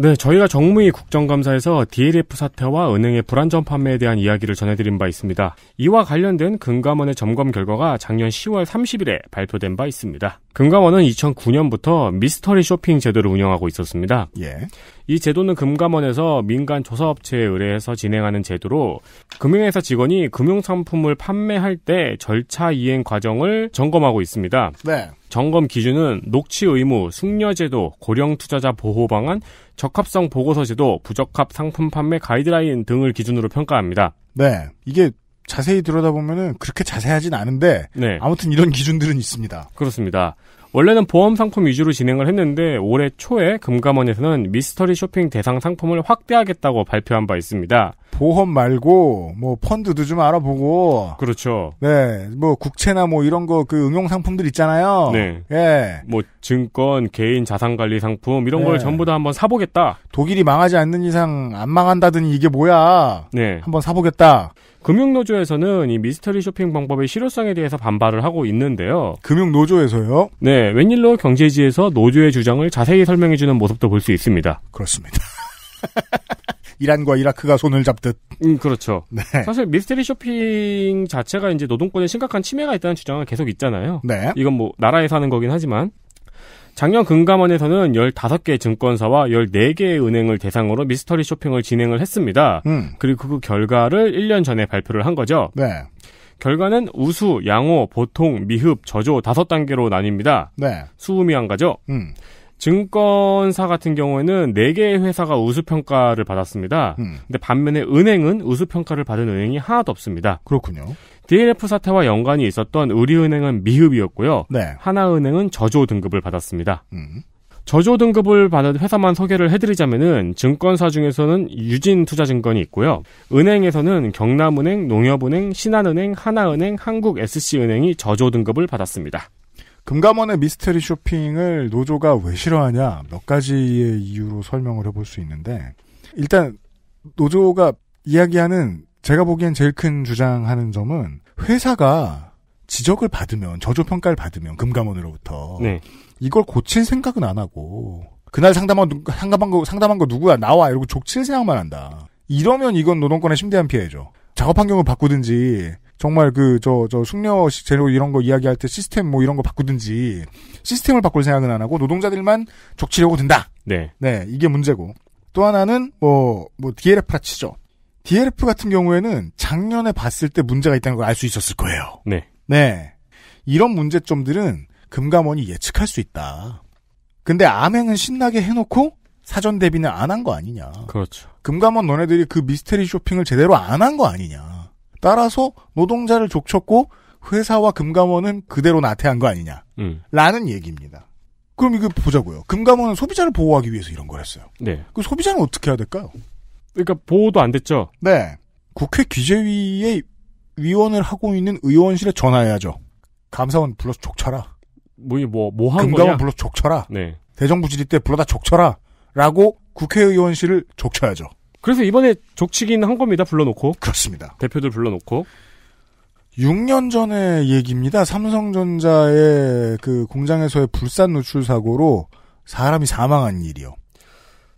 네, 저희가 정무위 국정감사에서 DLF 사태와 은행의 불안전 판매에 대한 이야기를 전해드린 바 있습니다. 이와 관련된 금감원의 점검 결과가 작년 10월 30일에 발표된 바 있습니다. 금감원은 2009년부터 미스터리 쇼핑 제도를 운영하고 있었습니다. 예. 이 제도는 금감원에서 민간 조사업체에 의뢰해서 진행하는 제도로 금융회사 직원이 금융상품을 판매할 때 절차 이행 과정을 점검하고 있습니다. 네. 점검 기준은 녹취 의무, 숙려 제도, 고령 투자자 보호 방안, 적합성 보고서 제도, 부적합 상품 판매 가이드라인 등을 기준으로 평가합니다. 네. 이게 자세히 들여다보면은 그렇게 자세하진 않은데 네. 아무튼 이런 기준들은 있습니다. 그렇습니다. 원래는 보험 상품 위주로 진행을 했는데 올해 초에 금감원에서는 미스터리 쇼핑 대상 상품을 확대하겠다고 발표한 바 있습니다. 보험 말고 뭐 펀드도 좀 알아보고 그렇죠. 네. 뭐 국채나 뭐 이런 거 그 응용 상품들 있잖아요. 네. 예. 뭐 증권, 개인 자산 관리 상품 이런 걸 네. 전부 다 한번 사보겠다. 독일이 망하지 않는 이상 안 망한다더니 이게 뭐야? 네. 한번 사보겠다. 금융노조에서는 이 미스터리 쇼핑 방법의 실효성에 대해서 반발을 하고 있는데요. 금융노조에서요? 네, 웬일로 경제지에서 노조의 주장을 자세히 설명해주는 모습도 볼 수 있습니다. 그렇습니다. 이란과 이라크가 손을 잡듯. 음, 그렇죠. 네. 사실 미스터리 쇼핑 자체가 이제 노동권에 심각한 침해가 있다는 주장은 계속 있잖아요. 네. 이건 뭐 나라에서 하는 거긴 하지만 작년 금감원에서는 15개 증권사와 14개의 은행을 대상으로 미스터리 쇼핑을 진행을 했습니다. 음. 그리고 그 결과를 1년 전에 발표를 한 거죠. 네. 결과는 우수, 양호, 보통, 미흡, 저조 다섯 단계로 나뉩니다. 네. 수음이 한 가죠. 음. 증권사 같은 경우에는 4개의 회사가 우수 평가를 받았습니다. 음. 근데 반면에 은행은 우수 평가를 받은 은행이 하나도 없습니다. 그렇군요. DLF 사태와 연관이 있었던 우리은행은 미흡이었고요. 네. 하나은행은 저조 등급을 받았습니다. 음. 저조 등급을 받은 회사만 소개를 해드리자면은 증권사 중에서는 유진투자증권이 있고요. 은행에서는 경남은행, 농협은행, 신한은행, 하나은행, 한국SC은행이 저조 등급을 받았습니다. 금감원의 미스테리 쇼핑을 노조가 왜 싫어하냐 몇 가지의 이유로 설명을 해볼 수 있는데 일단 노조가 이야기하는 제가 보기엔 제일 큰 주장하는 점은 회사가 지적을 받으면 저조 평가를 받으면 금감원으로부터 네. 이걸 고칠 생각은 안 하고 그날 상담한 누- 상담한 거 상담한 거 누구야 나와 이러고 족칠 생각만 한다. 이러면 이건 노동권의 심대한 피해죠. 작업 환경을 바꾸든지 정말 그 저저 숙려 시- 재료 이런 거 이야기할 때 시스템 뭐 이런 거 바꾸든지 시스템을 바꿀 생각은 안 하고 노동자들만 족치려고 든다. 네. 네, 이게 문제고. 또 하나는 뭐, 뭐, DLF라 치죠. DLF 같은 경우에는 작년에 봤을 때 문제가 있다는 걸 알 수 있었을 거예요. 네. 네. 이런 문제점들은 금감원이 예측할 수 있다. 근데 암행은 신나게 해놓고 사전 대비는 안 한 거 아니냐. 그렇죠. 금감원 너네들이 그 미스테리 쇼핑을 제대로 안 한 거 아니냐. 따라서 노동자를 족쳤고 회사와 금감원은 그대로 나태한 거 아니냐. 음. 라는 얘기입니다. 그럼 이거 보자고요. 금감원은 소비자를 보호하기 위해서 이런 걸 했어요. 네. 그 소비자는 어떻게 해야 될까요? 그러니까 보호도 안 됐죠. 네. 국회 규제위에 위원을 하고 있는 의원실에 전화해야죠. 감사원 불러서 족쳐라. 뭐, 뭐, 뭐한 금감원 거냐? 불러서 족쳐라. 네. 대정부 질의 때 불러다 족쳐라. 라고 국회의원실을 족쳐야죠. 그래서 이번에 족치긴 한 겁니다. 불러놓고. 그렇습니다. 대표들 불러놓고. 6년 전의 얘기입니다. 삼성전자의 그 공장에서의 불산 누출 사고로 사람이 사망한 일이요.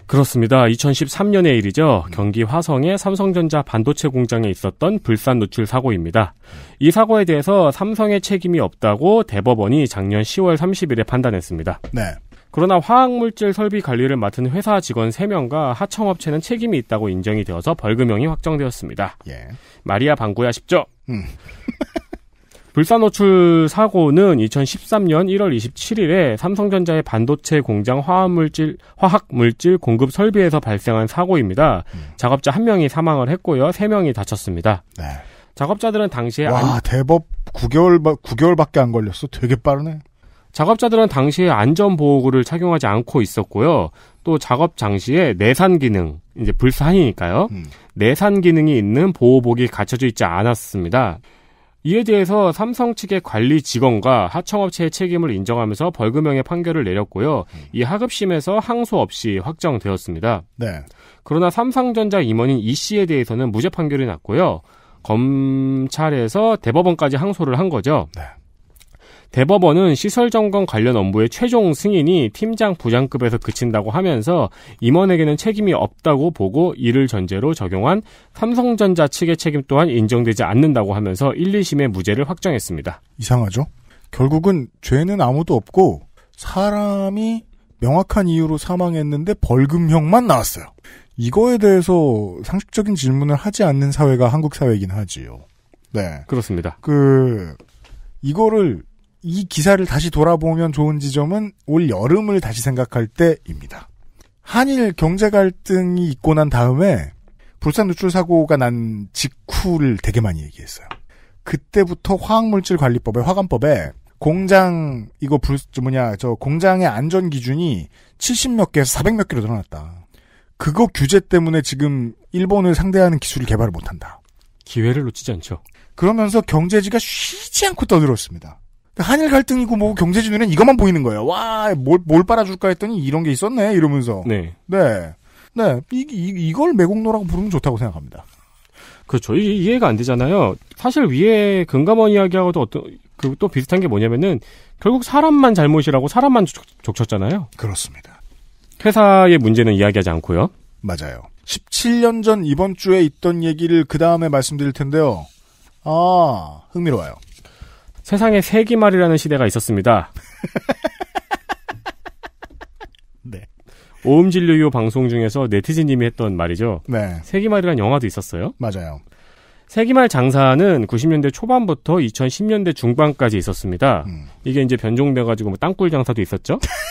그렇습니다. 2013년의 일이죠. 경기 화성의 삼성전자 반도체 공장에 있었던 불산 누출 사고입니다. 이 사고에 대해서 삼성의 책임이 없다고 대법원이 작년 10월 30일에 판단했습니다. 네. 그러나 화학물질 설비 관리를 맡은 회사 직원 3명과 하청업체는 책임이 있다고 인정이 되어서 벌금형이 확정되었습니다. 예. 마리아 방구야 싶죠? 음. 불산 노출 사고는 2013년 1월 27일에 삼성전자의 반도체 공장 화학물질, 화학물질 공급 설비에서 발생한 사고입니다. 작업자 1명이 사망을 했고요. 3명이 다쳤습니다. 네. 작업자들은 당시에 와, 안- 대법 9개월, 9개월밖에 안 걸렸어. 되게 빠르네. 작업자들은 당시에 안전보호구를 착용하지 않고 있었고요. 또 작업 장시에 내산 기능, 이제 불산이니까요. 내산 기능이 있는 보호복이 갖춰져 있지 않았습니다. 이에 대해서 삼성 측의 관리 직원과 하청업체의 책임을 인정하면서 벌금형의 판결을 내렸고요. 이 하급심에서 항소 없이 확정되었습니다. 네. 그러나 삼성전자 임원인 이 씨에 대해서는 무죄 판결이 났고요. 검찰에서 대법원까지 항소를 한 거죠. 대법원은 시설 점검 관련 업무의 최종 승인이 팀장 부장급에서 그친다고 하면서 임원에게는 책임이 없다고 보고 이를 전제로 적용한 삼성전자 측의 책임 또한 인정되지 않는다고 하면서 1, 2심의 무죄를 확정했습니다. 이상하죠? 결국은 죄는 아무도 없고 사람이 명확한 이유로 사망했는데 벌금형만 나왔어요. 이거에 대해서 상식적인 질문을 하지 않는 사회가 한국 사회이긴 하지요. 네. 그렇습니다. 그 이거를 이 기사를 다시 돌아보면 좋은 지점은 올 여름을 다시 생각할 때입니다. 한일 경제 갈등이 있고 난 다음에 불산 누출 사고가 난 직후를 되게 많이 얘기했어요. 그때부터 화학물질 관리법에 화관법에 공장 이거 불저 뭐냐 저 공장의 안전 기준이 70 몇 개에서 400 몇 개로 늘어났다. 그거 규제 때문에 지금 일본을 상대하는 기술을 개발을 못한다. 기회를 놓치지 않죠. 그러면서 경제지가 쉬지 않고 떠들었습니다. 한일 갈등이고 뭐 경제지 눈엔 이것만 보이는 거예요. 와, 뭘, 뭘 빨아줄까 했더니 이런 게 있었네, 이러면서. 네. 네. 네. 이, 이, 이걸 매국노라고 부르면 좋다고 생각합니다. 그렇죠. 이, 이해가 안 되잖아요. 사실 위에 금감원 이야기하고도 어떤 그 또 비슷한 게 뭐냐면은 결국 사람만 잘못이라고 사람만 족, 족쳤잖아요. 그렇습니다. 회사의 문제는 이야기하지 않고요. 맞아요. 17년 전 이번 주에 있던 얘기를 그 다음에 말씀드릴 텐데요. 아, 흥미로워요. 세상에 세기말이라는 시대가 있었습니다. 네. 오음진료요 방송 중에서 네티즌님이 했던 말이죠. 네. 세기말이란 영화도 있었어요. 맞아요. 세기말 장사는 90년대 초반부터 2010년대 중반까지 있었습니다. 음. 이게 이제 변종돼가지고 뭐 땅굴 장사도 있었죠.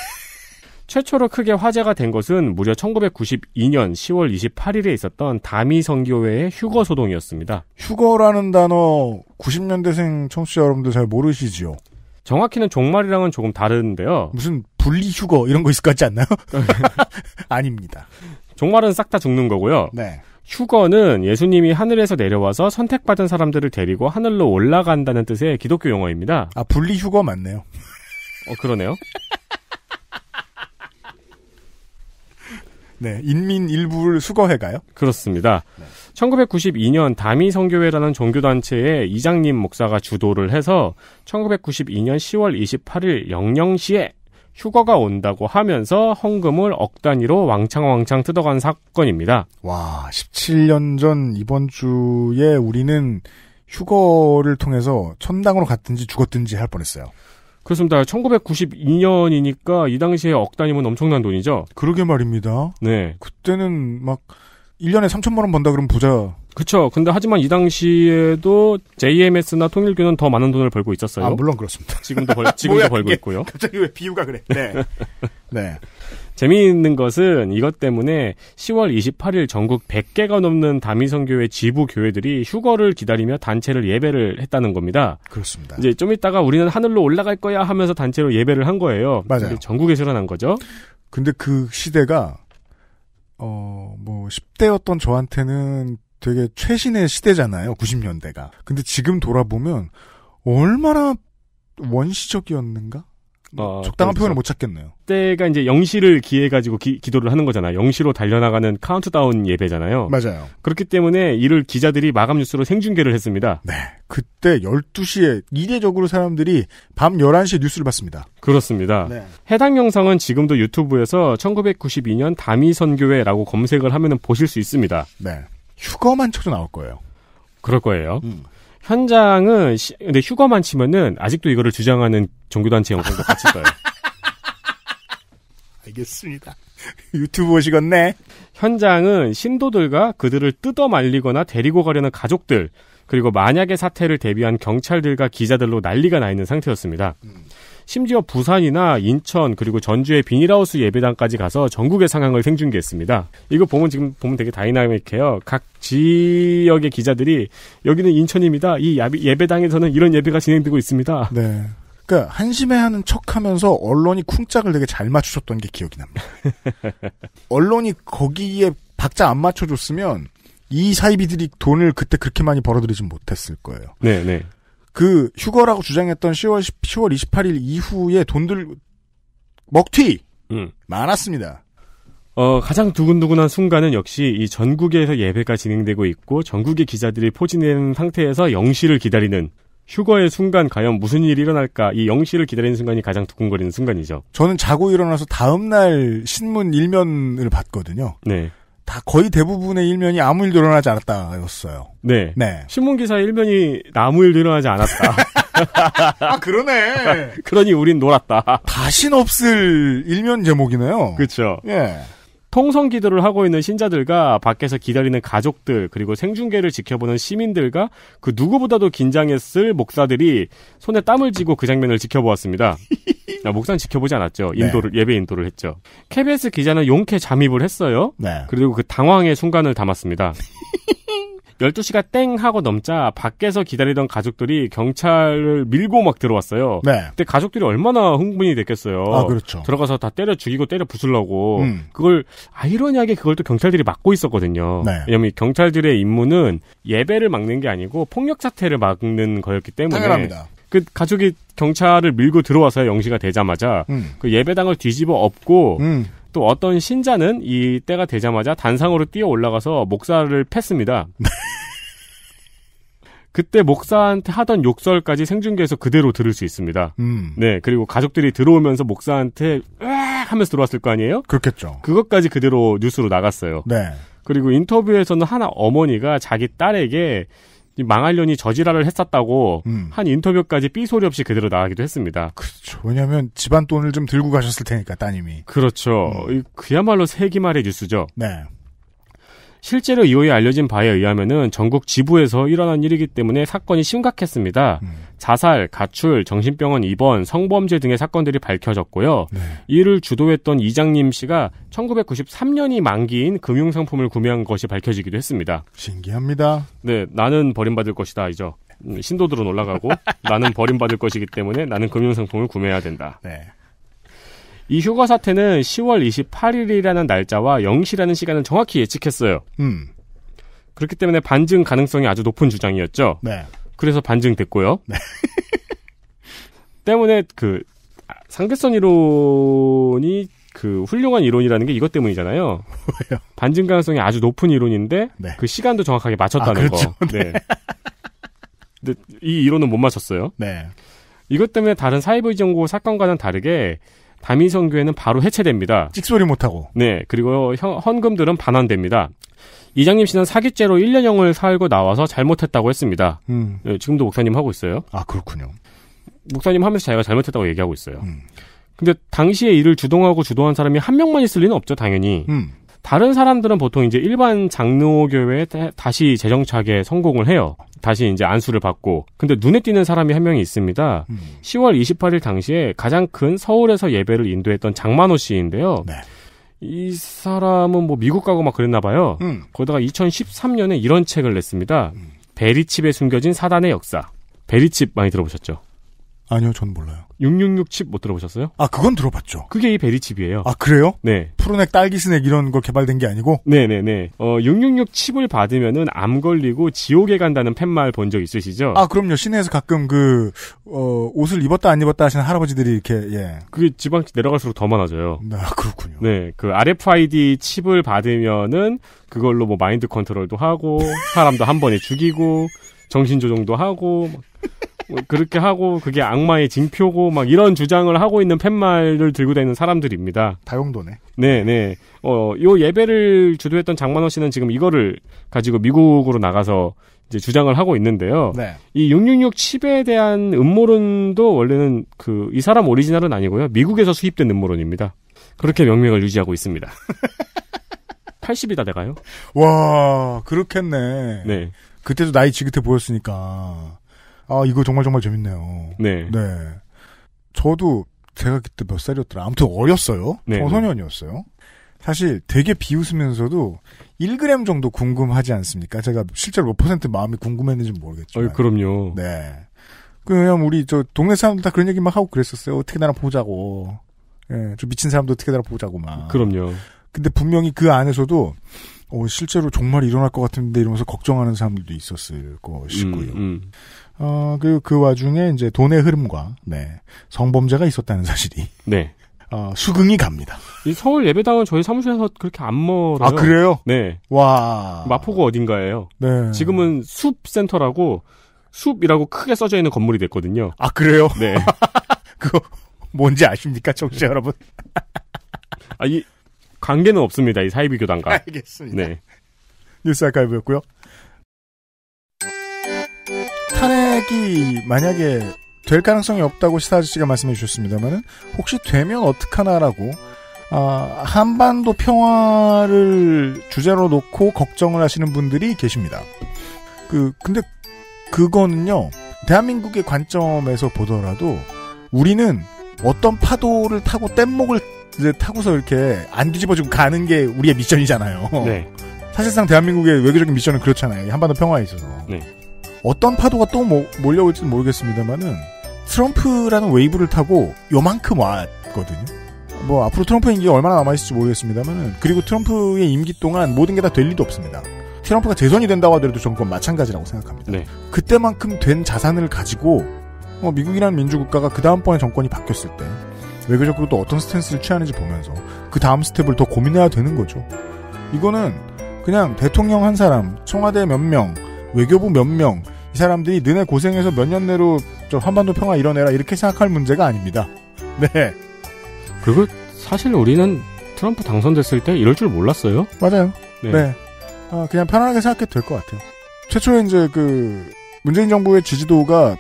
최초로 크게 화제가 된 것은 무려 1992년 10월 28일에 있었던 다미 선교회의 휴거 소동이었습니다. 휴거라는 단어 90년대생 청취자 여러분들 잘 모르시지요? 정확히는 종말이랑은 조금 다른데요. 무슨 분리 휴거 이런 거 있을 것 같지 않나요? 아닙니다. 종말은 싹 다 죽는 거고요. 네. 휴거는 예수님이 하늘에서 내려와서 선택받은 사람들을 데리고 하늘로 올라간다는 뜻의 기독교 용어입니다. 아, 분리 휴거 맞네요. 어, 그러네요. 네, 인민 일부를 수거해가요? 그렇습니다. 1992년 다미 성교회라는 종교단체의 이장님 목사가 주도를 해서 1992년 10월 28일 영영시에 휴거가 온다고 하면서 헌금을 억 단위로 왕창왕창 뜯어간 사건입니다. 와, 17년 전 이번 주에 우리는 휴거를 통해서 천당으로 갔든지 죽었든지 할 뻔했어요. 그렇습니다. 1992년이니까 이 당시에 억 단위면 엄청난 돈이죠. 그러게 말입니다. 네. 그때는 막 1년에 3천만 원 번다 그러면 부자. 그쵸. 근데 하지만 이 당시에도 JMS나 통일교는 더 많은 돈을 벌고 있었어요. 아, 물론 그렇습니다. 지금도 벌, 지금도 뭐야, 벌고. 있고요. 갑자기 왜 비유가 그래? 네. 네. 재미있는 것은 이것 때문에 10월 28일 전국 100개가 넘는 다미성교회 지부 교회들이 휴거를 기다리며 단체를 예배를 했다는 겁니다. 그렇습니다. 이제 좀 있다가 우리는 하늘로 올라갈 거야 하면서 단체로 예배를 한 거예요. 맞아요. 전국에서 일어난 거죠. 근데 그 시대가 어, 뭐 10대였던 저한테는 되게 최신의 시대잖아요. 90년대가. 근데 지금 돌아보면 얼마나 원시적이었는가? 어, 적당한. 표현을 못 찾겠네요. 때가 이제 영시를 기해 가지고 기, 기도를 하는 거잖아요. 영시로 달려나가는 카운트다운 예배잖아요. 맞아요. 그렇기 때문에 이를 기자들이 마감 뉴스로 생중계를 했습니다. 네. 그때 12시에 이례적으로 사람들이 밤 11시에 뉴스를 봤습니다. 그렇습니다. 네. 해당 영상은 지금도 유튜브에서 1992년 다미 선교회라고 검색을 하면 보실 수 있습니다. 네. 휴거만 쳐도 나올 거예요. 그럴 거예요. 음. 현장은 시- 근데 휴거만 치면은 아직도 이거를 주장하는 종교단체 영상도 같이 떠요. 알겠습니다. 유튜브 오시겠네. 현장은 신도들과 그들을 뜯어 말리거나 데리고 가려는 가족들 그리고 만약의 사태를 대비한 경찰들과 기자들로 난리가 나 있는 상태였습니다. 심지어 부산이나 인천 그리고 전주의 비닐하우스 예배당까지 가서 전국의 상황을 생중계했습니다. 이거 보면 지금 보면 되게 다이나믹해요. 각 지역의 기자들이 여기는 인천입니다. 이 예배당에서는 이런 예배가 진행되고 있습니다. 네. 그러니까 한심해하는 척하면서 언론이 쿵짝을 되게 잘 맞추셨던 게 기억이 납니다. 언론이 거기에 박자 안 맞춰줬으면 이 사이비들이 돈을 그때 그렇게 많이 벌어들이진 못했을 거예요. 네, 네. 그 휴거라고 주장했던 10월 10, 10월 28일 이후에 돈들 먹튀 음. 많았습니다. 어, 가장 두근두근한 순간은 역시 이 전국에서 예배가 진행되고 있고 전국의 기자들이 포진된 상태에서 영시를 기다리는 휴거의 순간 과연 무슨 일이 일어날까 이 영시를 기다리는 순간이 가장 두근거리는 순간이죠. 저는 자고 일어나서 다음날 신문 일면을 봤거든요. 네. 다 거의 대부분의 일면이 아무 일도 일어나지 않았다였어요. 네. 네. 신문 기사 일면이 아무 일도 일어나지 않았다. 아 그러네. 그러니 우린 놀았다. 다신 없을 일면 제목이네요. 그렇죠. 예. 통성 기도를 하고 있는 신자들과 밖에서 기다리는 가족들 그리고 생중계를 지켜보는 시민들과 그 누구보다도 긴장했을 목사들이 손에 땀을 쥐고 그 장면을 지켜보았습니다. 아, 목사는 지켜보지 않았죠. 인도를 예배 인도를 했죠. KBS 기자는 용케 잠입을 했어요. 네. 그리고 그 당황의 순간을 담았습니다. 12시가 땡 하고 넘자 밖에서 기다리던 가족들이 경찰을 밀고 막 들어왔어요. 네. 그때 가족들이 얼마나 흥분이 됐겠어요. 아, 그렇죠. 들어가서 다 때려 죽이고 때려 부수려고 음. 그걸 아이러니하게 그걸 또 경찰들이 막고 있었거든요. 네. 왜냐하면 이 경찰들의 임무는 예배를 막는 게 아니고 폭력 사태를 막는 거였기 때문에 당연합니다. 그 가족이 경찰을 밀고 들어와서 영시가 되자마자 음. 그 예배당을 뒤집어 엎고 음. 또 어떤 신자는 이 때가 되자마자 단상으로 뛰어 올라가서 목사를 팼습니다. 그때 목사한테 하던 욕설까지 생중계에서 그대로 들을 수 있습니다. 음. 네, 그리고 가족들이 들어오면서 목사한테 으악 하면서 들어왔을 거 아니에요? 그렇겠죠. 그것까지 그대로 뉴스로 나갔어요. 네. 그리고 인터뷰에서는 하나 어머니가 자기 딸에게 이 망할년이 저지랄을 했었다고 음. 한 인터뷰까지 삐소리 없이 그대로 나가기도 했습니다. 그렇죠. 왜냐하면 집안 돈을 좀 들고 가셨을 테니까 따님이. 그렇죠. 이 그야말로 세기말의 뉴스죠. 네. 실제로 이후에 알려진 바에 의하면은 전국 지부에서 일어난 일이기 때문에 사건이 심각했습니다. 자살, 가출, 정신병원 입원, 성범죄 등의 사건들이 밝혀졌고요. 이를 주도했던 이장님 씨가 1993년이 만기인 금융상품을 구매한 것이 밝혀지기도 했습니다. 신기합니다. 네, 나는 버림받을 것이다, 이죠. 음, 신도들은 올라가고 나는 버림받을 것이기 때문에 나는 금융상품을 구매해야 된다. 네. 이 휴가 사태는 10월 28일이라는 날짜와 0시라는 시간을 정확히 예측했어요. 음. 그렇기 때문에 반증 가능성이 아주 높은 주장이었죠. 네. 그래서 반증됐고요. 때문에 그 아, 상대성 이론이 그 훌륭한 이론이라는 게 이것 때문이잖아요. 반증 가능성이 아주 높은 이론인데 네. 그 시간도 정확하게 맞췄다는 아, 그렇죠. 거. 네. 근데 이 이론은 못 맞췄어요. 네. 이것 때문에 다른 사이버 정보 사건과는 다르게 다미성교회는 바로 해체됩니다. 찍소리 못하고. 네, 그리고 현- 헌금들은 반환됩니다. 이장님 씨는 사기죄로 1년형을 살고 나와서 잘못했다고 했습니다. 음. 네, 지금도 목사님 하고 있어요. 아, 그렇군요. 목사님 하면서 자기가 잘못했다고 얘기하고 있어요. 음. 근데 당시에 이를 주동하고 주도한 사람이 한 명만 있을 리는 없죠, 당연히. 음. 다른 사람들은 보통 이제 일반 장로교회에 다- 다시 재정착에 성공을 해요. 다시 이제 안수를 받고. 근데 눈에 띄는 사람이 한 명이 있습니다. 음. 10월 28일 당시에 가장 큰 서울에서 예배를 인도했던 장만호 씨인데요. 네. 이 사람은 뭐 미국 가고 막 그랬나 봐요. 음. 거기다가 2013년에 이런 책을 냈습니다. 베리칩에 숨겨진 사단의 역사. 베리칩 많이 들어보셨죠? 아니요, 전 몰라요. 666 칩 못 들어보셨어요? 아, 그건 들어봤죠. 그게 이 베리 칩이에요. 아, 그래요? 네. 푸른액 딸기 스낵 이런 거 개발된 게 아니고? 네네네. 어, 666 칩을 받으면은 암 걸리고 지옥에 간다는 팻말 본 적 있으시죠? 아, 그럼요. 시내에서 가끔 그, 어, 옷을 입었다 안 입었다 하시는 할아버지들이 이렇게, 예. 그게 지방 내려갈수록 더 많아져요. 아, 그렇군요. 네, 그 RFID 칩을 받으면은 그걸로 뭐 마인드 컨트롤도 하고 사람도 한 번에 죽이고 정신 조종도 하고 그렇게 하고 그게 악마의 징표고 막 이런 주장을 하고 있는 팻말을 들고 다니는 사람들입니다. 다용도네. 네, 네. 어, 요 예배를 주도했던 장만호 씨는 지금 이거를 가지고 미국으로 나가서 이제 주장을 하고 있는데요. 네. 이 666 칩에 대한 음모론도 원래는 그 이 사람 오리지널은 아니고요. 미국에서 수입된 음모론입니다. 그렇게 명맥을 유지하고 있습니다. 80이다 내가요? 와, 그렇겠네. 네. 그때도 나이 지긋해 보였으니까. 아, 이거 정말 정말 재밌네요. 네. 저도 제가 그때 몇 살이었더라. 아무튼 어렸어요. 네. 청소년이었어요. 사실 되게 비웃으면서도 1g 정도 궁금하지 않습니까? 제가 실제로 몇 퍼센트 마음이 궁금했는지 모르겠지만. 어, 그럼요. 네. 그냥 우리 저 동네 사람들 다 그런 얘기 막 하고 그랬었어요. 어떻게 나랑 보자고. 예, 좀 미친 사람도 어떻게 나랑 보자고 막. 그럼요. 근데 분명히 그 안에서도 어, 실제로 정말 일어날 것 같은데 이러면서 걱정하는 사람들도 있었을 것이고요. 음, 음. 어, 그리고 그 와중에 이제 돈의 흐름과 네, 성범죄가 있었다는 사실이 네. 어, 수긍이 갑니다. 이 서울 예배당은 저희 사무실에서 그렇게 안 멀어요. 아, 그래요? 네. 와. 마포구 어딘가예요. 네. 지금은 숲센터라고 숲이라고 크게 써져 있는 건물이 됐거든요. 아, 그래요? 네. 그거 뭔지 아십니까, 청취자 여러분? 아, 이 관계는 없습니다. 이 사이비 교단과. 알겠습니다. 네. 뉴스 아카이브였고요. 탄핵이 만약에 될 가능성이 없다고 시사 아저씨가 말씀해 주셨습니다만은 혹시 되면 어떡하나라고 아, 한반도 평화를 주제로 놓고 걱정을 하시는 분들이 계십니다. 그 근데 그거는요 대한민국의 관점에서 보더라도 우리는 어떤 파도를 타고 뗏목을 이제 타고서 이렇게 안 뒤집어지고 가는 게 우리의 미션이잖아요. 네. 사실상 대한민국의 외교적인 미션은 그렇잖아요. 이 한반도 평화에 있어서. 네. 어떤 파도가 또 모- 몰려올지는 모르겠습니다만은 트럼프라는 wave를 타고 요만큼 왔거든요. 뭐 앞으로 트럼프 임기가 얼마나 남아있을지 모르겠습니다만은 그리고 트럼프의 임기 동안 모든 게 다될 리도 없습니다. 트럼프가 재선이 된다고 하더라도 그건 마찬가지라고 생각합니다. 네. 그때만큼 된 자산을 가지고 어, 미국이라는 민주국가가 그 다음번에 정권이 바뀌었을 때 외교적으로 또 어떤 스탠스를 취하는지 보면서 그 다음 스텝을 더 고민해야 되는 거죠. 이거는 그냥 대통령 한 사람, 청와대 몇 명, 외교부 몇 명, 이 사람들이 너네 고생해서 몇 년 내로 저 한반도 평화 이뤄내라 이렇게 생각할 문제가 아닙니다. 네. 그리고 사실 우리는 트럼프 당선됐을 때 이럴 줄 몰랐어요. 맞아요. 네. 네. 아, 그냥 편안하게 생각해도 될 것 같아요. 최초에 이제 그 문재인 정부의 지지도가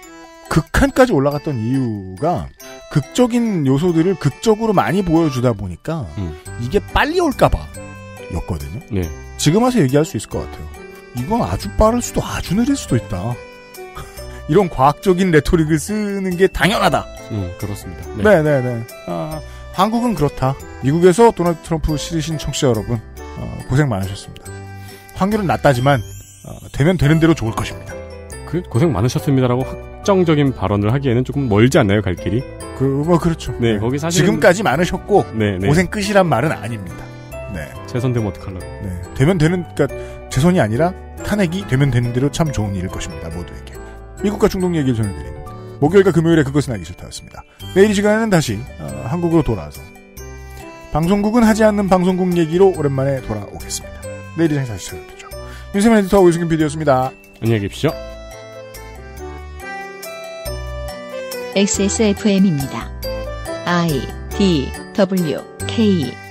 극한까지 올라갔던 이유가 극적인 요소들을 극적으로 많이 보여주다 보니까 음. 이게 빨리 올까봐 였거든요. 네. 지금 와서 얘기할 수 있을 것 같아요. 이건 아주 빠를 수도 아주 느릴 수도 있다. 이런 과학적인 레토릭을 쓰는 게 당연하다. 음, 그렇습니다. 네, 네, 네. 아, 한국은 그렇다. 미국에서 도널드 트럼프 싫으신 청취자 여러분 어, 고생 많으셨습니다. 확률은 낮다지만 어, 되면 되는 대로 좋을 것입니다. 그 고생 많으셨습니다라고 확정적인 발언을 하기에는 조금 멀지 않나요, 갈 길이? 그, 뭐, 그렇죠. 네, 거기 사실 지금까지 많으셨고 네, 네. 고생 끝이란 말은 아닙니다. 네. 최선되면 어떡하려고. 네. 되면 되는, 그니까, 최선이 아니라 탄핵이 되면 되는 대로 참 좋은 일일 것입니다, 모두에게. 미국과 중동 얘기를 전해드린 목요일과 금요일에 그것은 알기 싫다였습니다. 내일 이 시간에는 다시, 어, 한국으로 돌아와서, 방송국은 하지 않는 방송국 얘기로 오랜만에 돌아오겠습니다. 내일 이 시간에 다시 찾아뵙죠. 윤세민 에디터 오유승균 PD였습니다. 안녕히 계십시오. XSFM입니다. I D W K